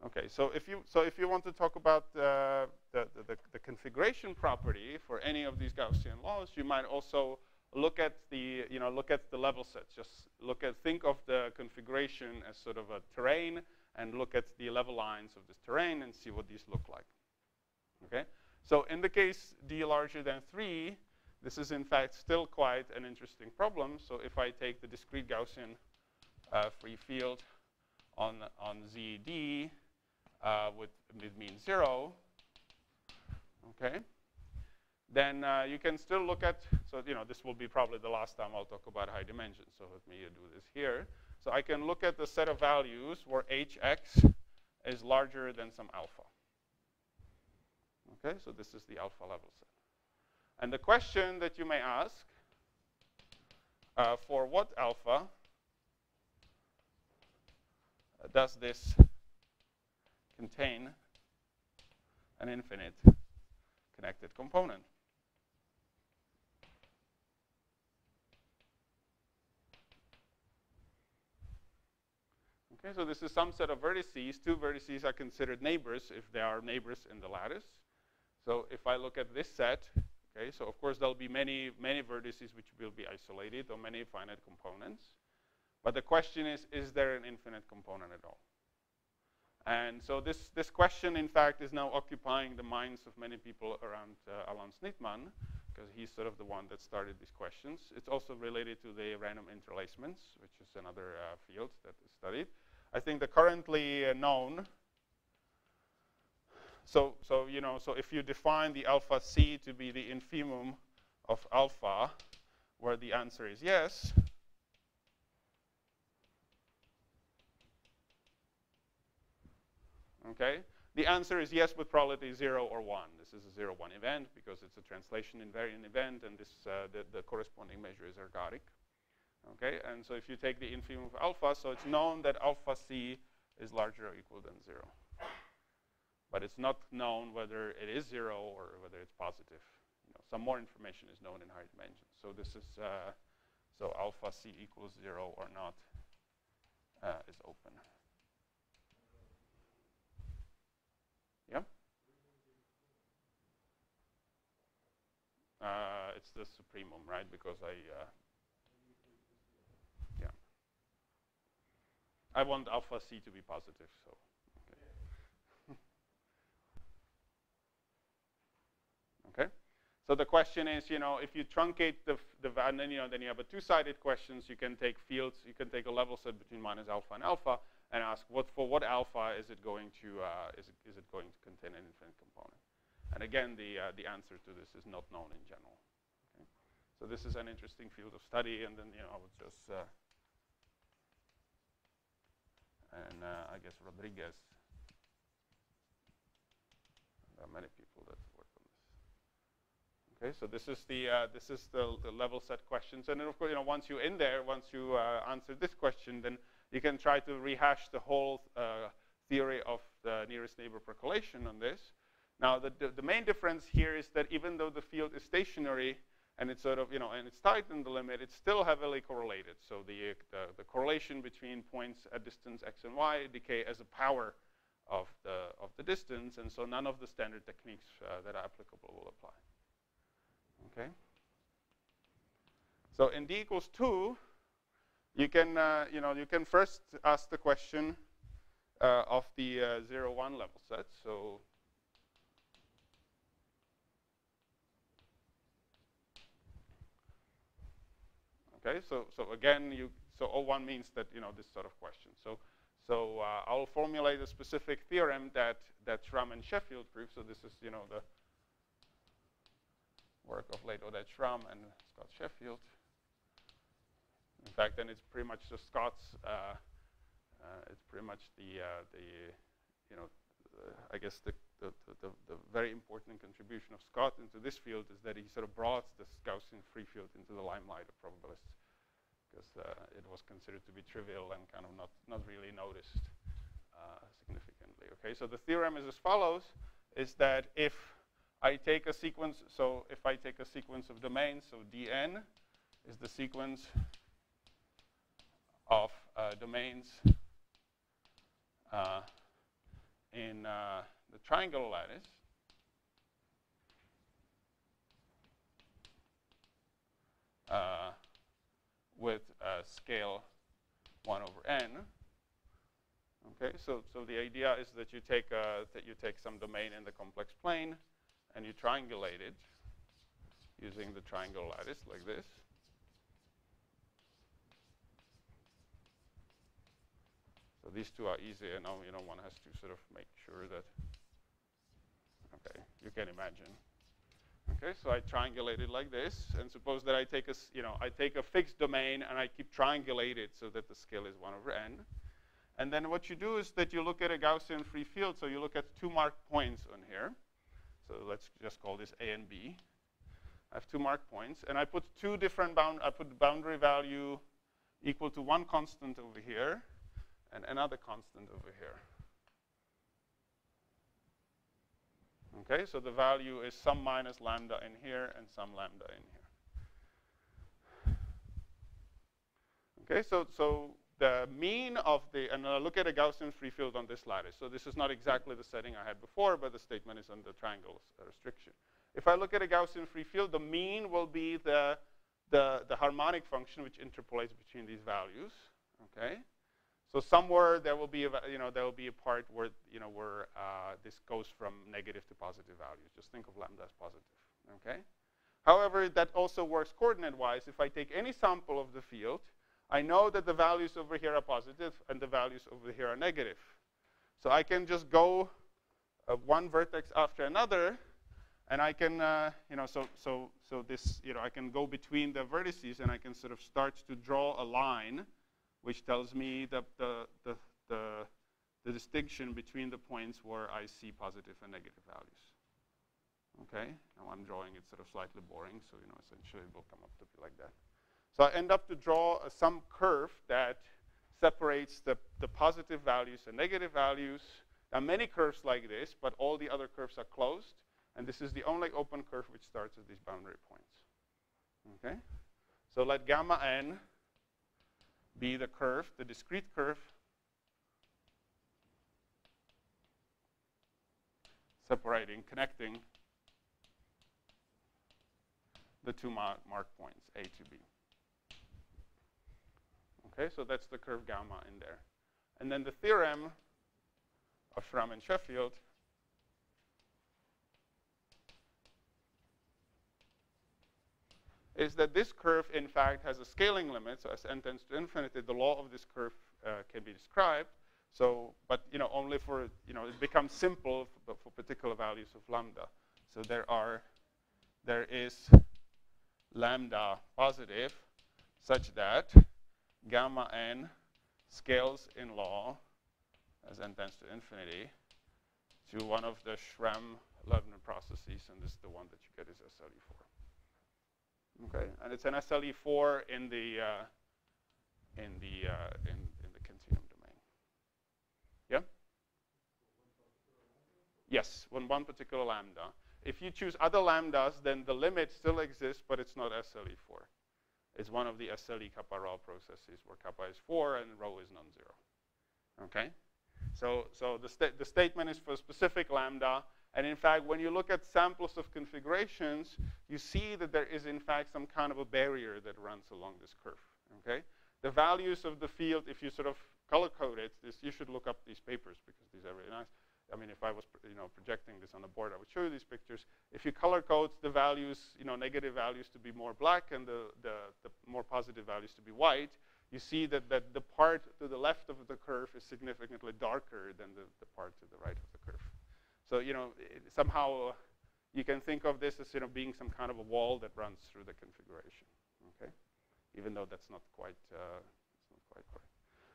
Okay, so if you so if you want to talk about uh, the, the, the configuration property for any of these Gaussian laws, you might also look at the you know look at the level sets. Just look at think of the configuration as sort of a terrain, and look at the level lines of this terrain and see what these look like. Okay. So in the case d larger than three, this is in fact still quite an interesting problem. So if I take the discrete Gaussian uh, free field on on zd uh, with with mean zero, okay then uh, you can still look at, so you know, this will be probably the last time I'll talk about high dimensions, so let me do this here. So I can look at the set of values where hx is larger than some alpha. Okay, so this is the alpha level set. And the question that you may ask, uh, for what alpha does this contain an infinite connected component? Okay, so this is some set of vertices. Two vertices are considered neighbors if they are neighbors in the lattice. So if I look at this set, okay, so of course there'll be many, many vertices which will be isolated or many finite components. But the question is, is there an infinite component at all? And so this, this question, in fact, is now occupying the minds of many people around uh, Alan Sznitman, because he's sort of the one that started these questions. It's also related to the random interlacements, which is another uh, field that is studied. I think the currently uh, known, so, so, you know, so if you define the alpha c to be the infimum of alpha, where the answer is yes, okay? The answer is yes with probability 0 or 1. This is a 0-1 event because it's a translation invariant event, and this, uh, the, the corresponding measure is ergodic. Okay, and so if you take the infimum of alpha, so it's known that alpha c is larger or equal than zero. But it's not known whether it is zero or whether it's positive. You know, some more information is known in higher dimensions. So this is, uh, so alpha c equals zero or not uh, is open. Yeah? Uh, it's the supremum, right? Because I, uh, I want alpha c to be positive, so. Okay. okay. So the question is, you know, if you truncate the, the and then you know, then you have a two-sided questions. You can take fields. You can take a level set between minus alpha and alpha, and ask what for what alpha is it going to uh, is it, is it going to contain an infinite component? And again, the uh, the answer to this is not known in general. Okay? So this is an interesting field of study, and then you know I would just uh, and uh, I guess Rodriguez. There are many people that. Okay, so this is the uh, this is the, the, level set questions, and then of course, you know, once you're in there, once you uh, answer this question, then you can try to rehash the whole uh, theory of the nearest neighbor percolation on this. Now, the, the, the main difference here is that even though the field is stationary, and it's sort of, you know, and it's tight in the limit, it's still heavily correlated. So the, the, the, correlation between points at distance x and y decay as a power of the, of the distance, and so none of the standard techniques uh, that are applicable will apply. Okay? So in d equals 2, you can, uh, you know, you can first ask the question uh, of the uh, 0, 1 level set. So Okay, so, so again, you, so O1 means that, you know, this sort of question. So, so uh, I'll formulate a specific theorem that, that Schramm and Sheffield prove. So this is, you know, the work of late Oded Schramm and Scott Sheffield. In fact, then it's pretty much just Scott's, uh, uh, it's pretty much the, uh, the you know, I guess the, the, the, the, very important contribution of Scott into this field is that he sort of brought this Gaussian free field into the limelight of probabilists because uh, it was considered to be trivial and kind of not, not really noticed uh, significantly. Okay, so the theorem is as follows, is that if I take a sequence, so if I take a sequence of domains, so dn is the sequence of uh, domains uh, in uh, the triangular lattice, uh, with scale 1 over n. Okay, so, so the idea is that you take that you take some domain in the complex plane and you triangulate it using the triangle lattice like this. So these two are easy, and now you know one has to sort of make sure that. Okay, you can imagine. Okay, so I triangulate it like this, and suppose that I take a, you know, I take a fixed domain and I keep triangulate it so that the scale is one over n. And then what you do is that you look at a Gaussian free field, so you look at two marked points on here. So let's just call this A and B. I have two marked points, and I put two different bound. I put the boundary value equal to one constant over here, and another constant over here. Okay, so the value is some minus lambda in here and some lambda in here. Okay, so, so the mean of the, and uh, look at a Gaussian free field on this lattice. So this is not exactly the setting I had before, but the statement is the triangle restriction. If I look at a Gaussian free field, the mean will be the, the, the harmonic function which interpolates between these values, okay? So somewhere there will be a, you know there will be a part where you know where uh, this goes from negative to positive values. Just think of lambda as positive. Okay. However, that also works coordinate-wise. If I take any sample of the field, I know that the values over here are positive and the values over here are negative. So I can just go uh, one vertex after another, and I can, uh, you know, so so so this, you know, I can go between the vertices and I can sort of start to draw a line which tells me the, the, the, the, the distinction between the points where I see positive and negative values. Okay, now I'm drawing it sort of slightly boring, so you know essentially it will come up to be like that. So I end up to draw uh, some curve that separates the, the positive values and negative values. There are many curves like this, but all the other curves are closed, and this is the only open curve which starts at these boundary points. Okay, so let gamma n be the curve, the discrete curve, separating, connecting the two mark, mark points, A to B. Okay, so that's the curve gamma in there. And then the theorem of Schramm and Sheffield is that this curve, in fact, has a scaling limit. So as n tends to infinity, the law of this curve uh, can be described. So, but you know, only for you know, it becomes simple for, for particular values of lambda. So there are, there is lambda positive, such that gamma n scales in law as n tends to infinity to one of the Schramm-Loewner processes, and this is the one that you get is SLE4. Okay, and it's an SLE4 in the uh, in the uh, in, in the continuum domain. Yeah. Yes, when one particular lambda. If you choose other lambdas, then the limit still exists, but it's not SLE4. It's one of the SLE kappa rho processes where kappa is 4 and rho is non-zero. Okay? So, so the, sta the statement is for specific lambda, and in fact, when you look at samples of configurations, you see that there is, in fact, some kind of a barrier that runs along this curve. Okay? The values of the field, if you sort of color code it, this, you should look up these papers because these are very nice. I mean, if I was, you know, projecting this on a board, I would show you these pictures. If you color code the values, you know, negative values to be more black and the, the, the more positive values to be white, you see that, that the part to the left of the curve is significantly darker than the, the part to the right of the curve. So, you know, somehow uh, you can think of this as, you know, being some kind of a wall that runs through the configuration, okay? Even though that's not quite, uh, not quite correct.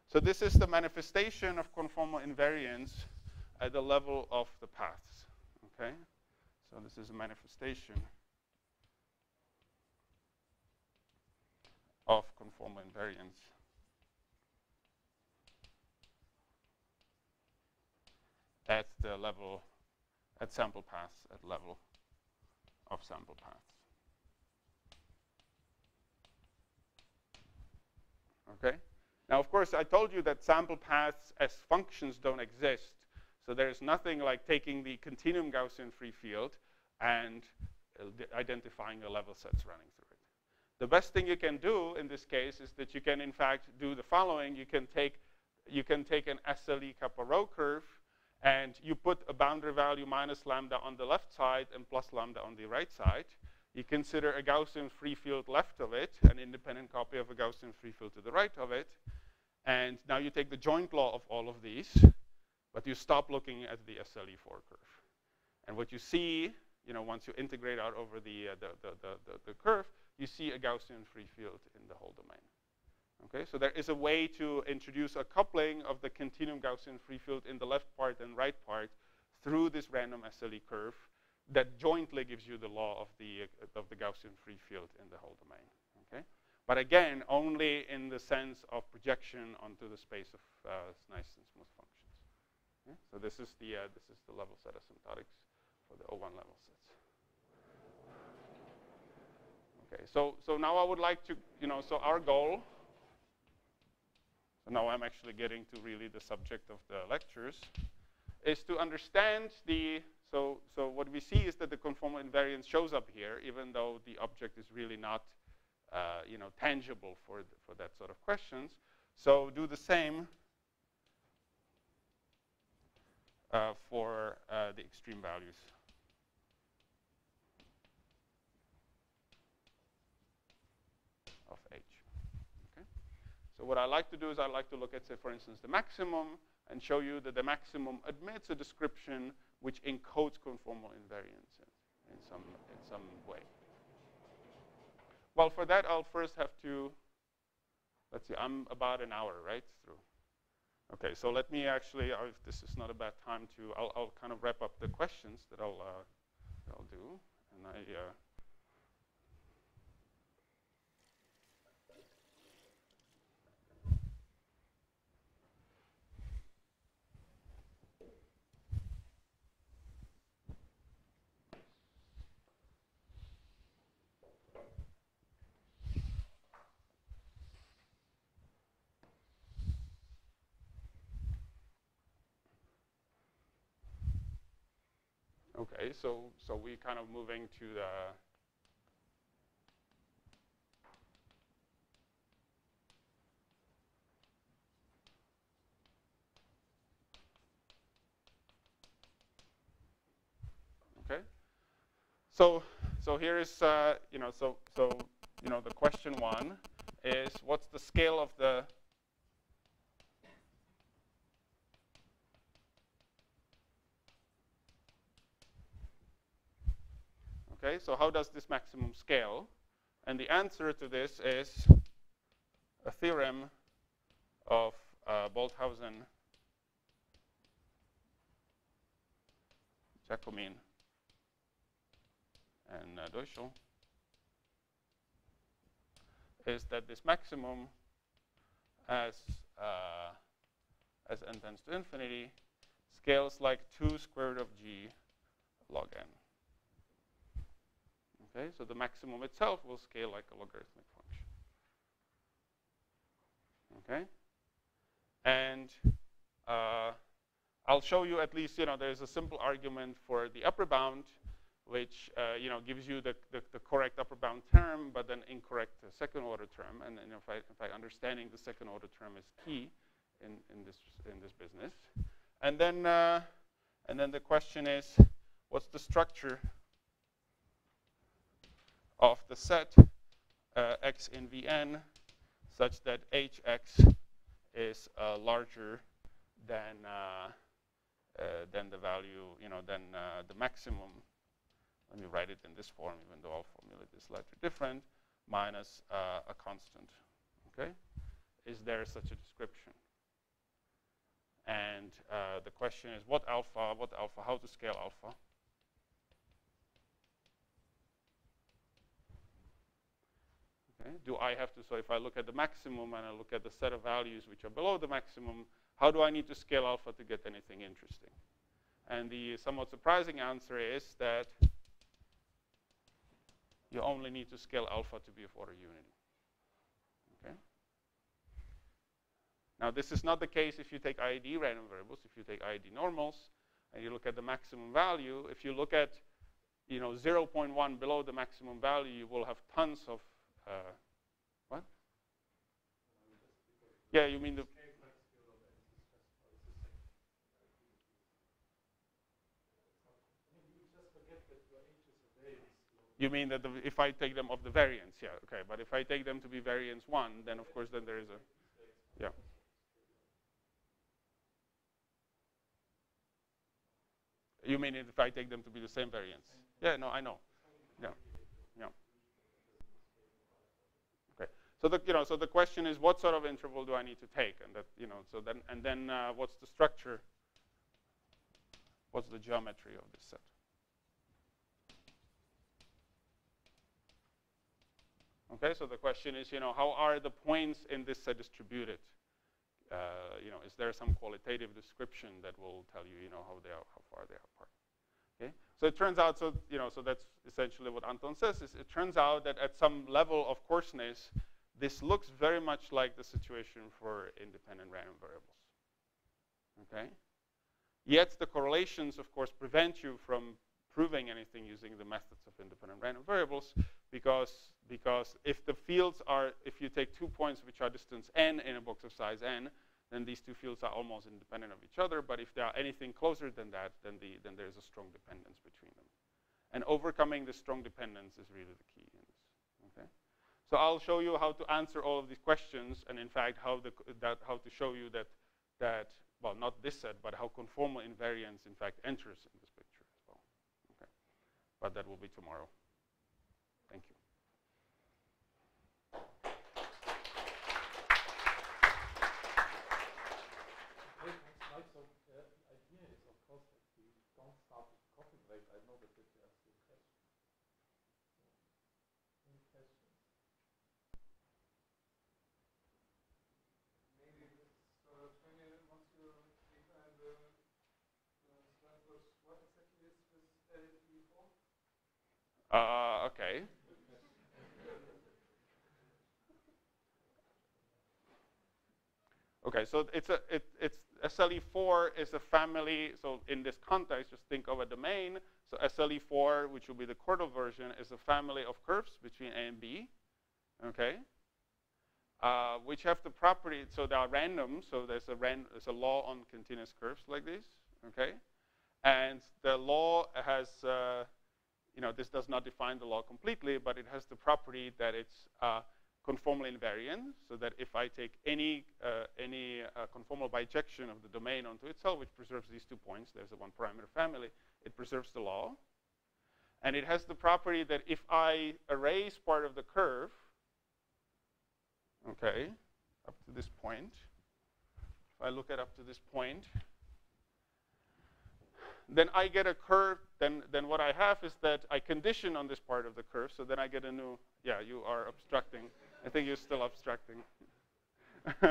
So this is the manifestation of conformal invariance at the level of the paths, okay? So this is a manifestation of conformal invariance. at the level, at sample paths, at level of sample paths. Okay? Now, of course, I told you that sample paths as functions don't exist. So there's nothing like taking the continuum Gaussian free field and uh, identifying the level sets running through it. The best thing you can do in this case is that you can, in fact, do the following. You can take, you can take an SLE kappa rho curve, and you put a boundary value minus lambda on the left side and plus lambda on the right side. You consider a Gaussian free field left of it, an independent copy of a Gaussian free field to the right of it. And now you take the joint law of all of these, but you stop looking at the SLE4 curve. And what you see, you know, once you integrate out over the, uh, the, the, the, the curve, you see a Gaussian free field in the whole domain. Okay, so there is a way to introduce a coupling of the continuum Gaussian free field in the left part and right part through this random SLE curve that jointly gives you the law of the, uh, of the Gaussian free field in the whole domain. Okay? But again, only in the sense of projection onto the space of uh, nice and smooth functions. Okay? So this is the uh, this is the level set asymptotics for the O1 level sets. Okay, so so now I would like to you know so our goal. So now I'm actually getting to really the subject of the lectures, is to understand the so, so what we see is that the conformal invariance shows up here, even though the object is really not, uh, you know, tangible for, for that sort of questions. So do the same uh, for uh, the extreme values. of h. So what I like to do is I like to look at, say, for instance, the maximum and show you that the maximum admits a description which encodes conformal invariance in, in, some, in some way. Well, for that, I'll first have to, let's see, I'm about an hour, right, through. Okay, so let me actually, uh, if this is not a bad time to, I'll, I'll kind of wrap up the questions that I'll, uh, I'll do. And I, Okay, so, so we kind of moving to the Okay, so so here is uh, you know so so you know the question one is what's the scale of the Okay, so how does this maximum scale? And the answer to this is a theorem of uh, Bolthausen, Giacomin, and uh, Deuschel is that this maximum as uh, as n tends to infinity scales like 2 square root of g log n. Okay, so the maximum itself will scale like a logarithmic function. Okay, and uh, I'll show you at least, you know, there's a simple argument for the upper bound, which, uh, you know, gives you the, the, the, correct upper bound term, but then incorrect uh, second order term. And, and if, I, if I understanding the second order term is key in, in, this, in this business. And then uh, And then the question is, what's the structure of the set uh, x in Vn such that hx is uh, larger than uh, uh, than the value, you know, than uh, the maximum. Let me write it in this form, even though I'll formulate this slightly different, minus a constant. Okay, is there such a description? And the question is, what alpha? What alpha? How to scale alpha? Okay. Do I have to, so if I look at the maximum and I look at the set of values which are below the maximum, how do I need to scale alpha to get anything interesting? And the somewhat surprising answer is that you only need to scale alpha to be of order unity. Okay. Now this is not the case if you take IID random variables, if you take IID normals and you look at the maximum value, if you look at you know 0.1 below the maximum value, you will have tons of uh, what? Yeah, you mean the. You mean that the, if I take them of the variance, yeah, okay. But if I take them to be variance one, then of course then there is a, yeah. You mean if I take them to be the same variance? Yeah, no, I know. Yeah. So the, you know, so the question is, what sort of interval do I need to take? And that, you know, so then, and then uh, what's the structure? What's the geometry of this set? Okay, so the question is, you know, how are the points in this set distributed? Uh, you know, is there some qualitative description that will tell you, you know, how they are, how far they are apart? Okay, so it turns out, so you know, so that's essentially what Anton says. Is it turns out that at some level of coarseness, this looks very much like the situation for independent random variables. Okay? Yet the correlations, of course, prevent you from proving anything using the methods of independent random variables because, because if the fields are, if you take two points which are distance n in a box of size n, then these two fields are almost independent of each other. But if they are anything closer than that, then, the, then there's a strong dependence between them. And overcoming the strong dependence is really the key? So I'll show you how to answer all of these questions, and in fact, how, the, that, how to show you that, that, well, not this set, but how conformal invariance, in fact, enters in this picture as well. Okay. But that will be tomorrow. Thank you. Uh, okay. Okay, so it's a it, it's SLE4 is a family. So in this context, just think of a domain. So SLE4, which will be the chordal version, is a family of curves between A and B. Okay. Uh, which have the property, so they are random. So there's a ran, there's a law on continuous curves like this. Okay. And the law has uh, you know, this does not define the law completely, but it has the property that it's uh, conformal invariant, so that if I take any, uh, any uh, conformal bijection of the domain onto itself, which preserves these two points, there's a one parameter family, it preserves the law. And it has the property that if I erase part of the curve, okay, up to this point, if I look at up to this point, then I get a curve, then, then what I have is that I condition on this part of the curve, so then I get a new, yeah, you are obstructing. I think you're still obstructing.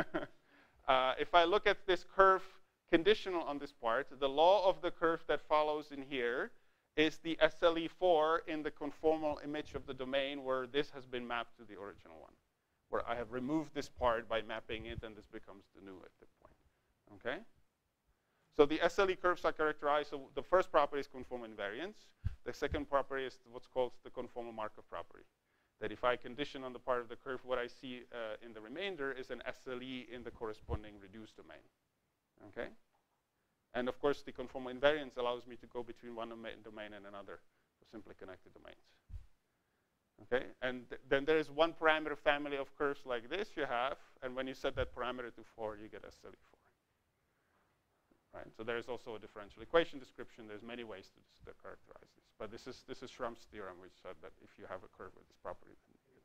uh, if I look at this curve conditional on this part, the law of the curve that follows in here is the SLE4 in the conformal image of the domain where this has been mapped to the original one, where I have removed this part by mapping it, and this becomes the new at that point. Okay? So the SLE curves are characterized, so the first property is conformal invariance. The second property is what's called the conformal Markov property. That if I condition on the part of the curve, what I see uh, in the remainder is an SLE in the corresponding reduced domain. Okay? And of course, the conformal invariance allows me to go between one domain and another for simply connected domains. Okay, and th then there is one parameter family of curves like this you have, and when you set that parameter to four, you get SLE4. Right, so there is also a differential equation description. There's many ways to, to characterize this, but this is this is Schramm's theorem, which said that if you have a curve with this property, then you get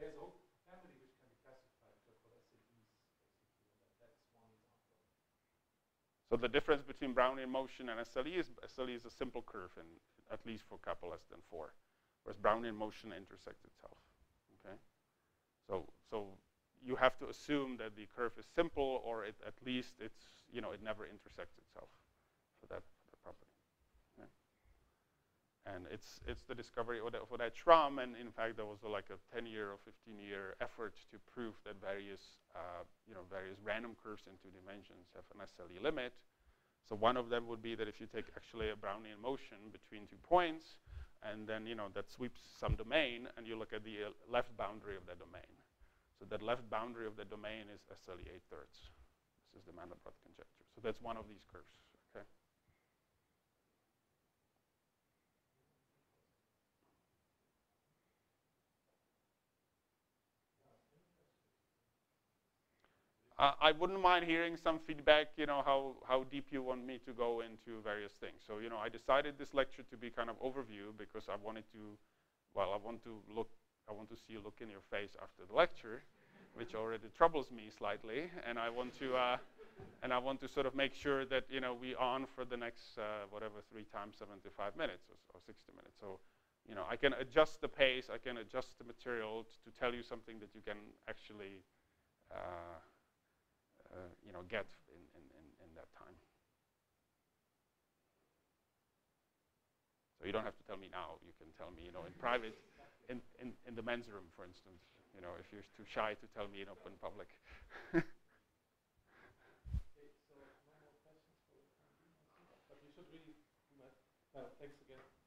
there's a family which can be classified SLEs, that's one example. So the difference between Brownian motion and SLE is SLE is a simple curve, in, at least for kappa less than four, whereas Brownian motion intersects itself. Okay, so so you have to assume that the curve is simple, or it, at least it's you know it never intersects itself for that and it's it's the discovery of, of that and in fact there was a, like a 10-year or 15-year effort to prove that various uh, you know various random curves in two dimensions have an SLE limit. So one of them would be that if you take actually a Brownian motion between two points, and then you know that sweeps some domain, and you look at the uh, left boundary of that domain. So that left boundary of the domain is SLE 8 thirds. This is the Mandelbrot conjecture. So that's one of these curves. Uh, I wouldn't mind hearing some feedback, you know, how, how deep you want me to go into various things. So, you know, I decided this lecture to be kind of overview because I wanted to, well, I want to look, I want to see a look in your face after the lecture, which already troubles me slightly. And I want to, uh, and I want to sort of make sure that, you know, we on for the next, uh, whatever, three times 75 minutes or, or 60 minutes. So, you know, I can adjust the pace, I can adjust the material to tell you something that you can actually, uh, Uh, you know, get in, in, in, in that time. So you don't have to tell me now. You can tell me, you know, in private, in, in, in the men's room, for instance. You know, if you're too shy to tell me in open public. Well, thanks again.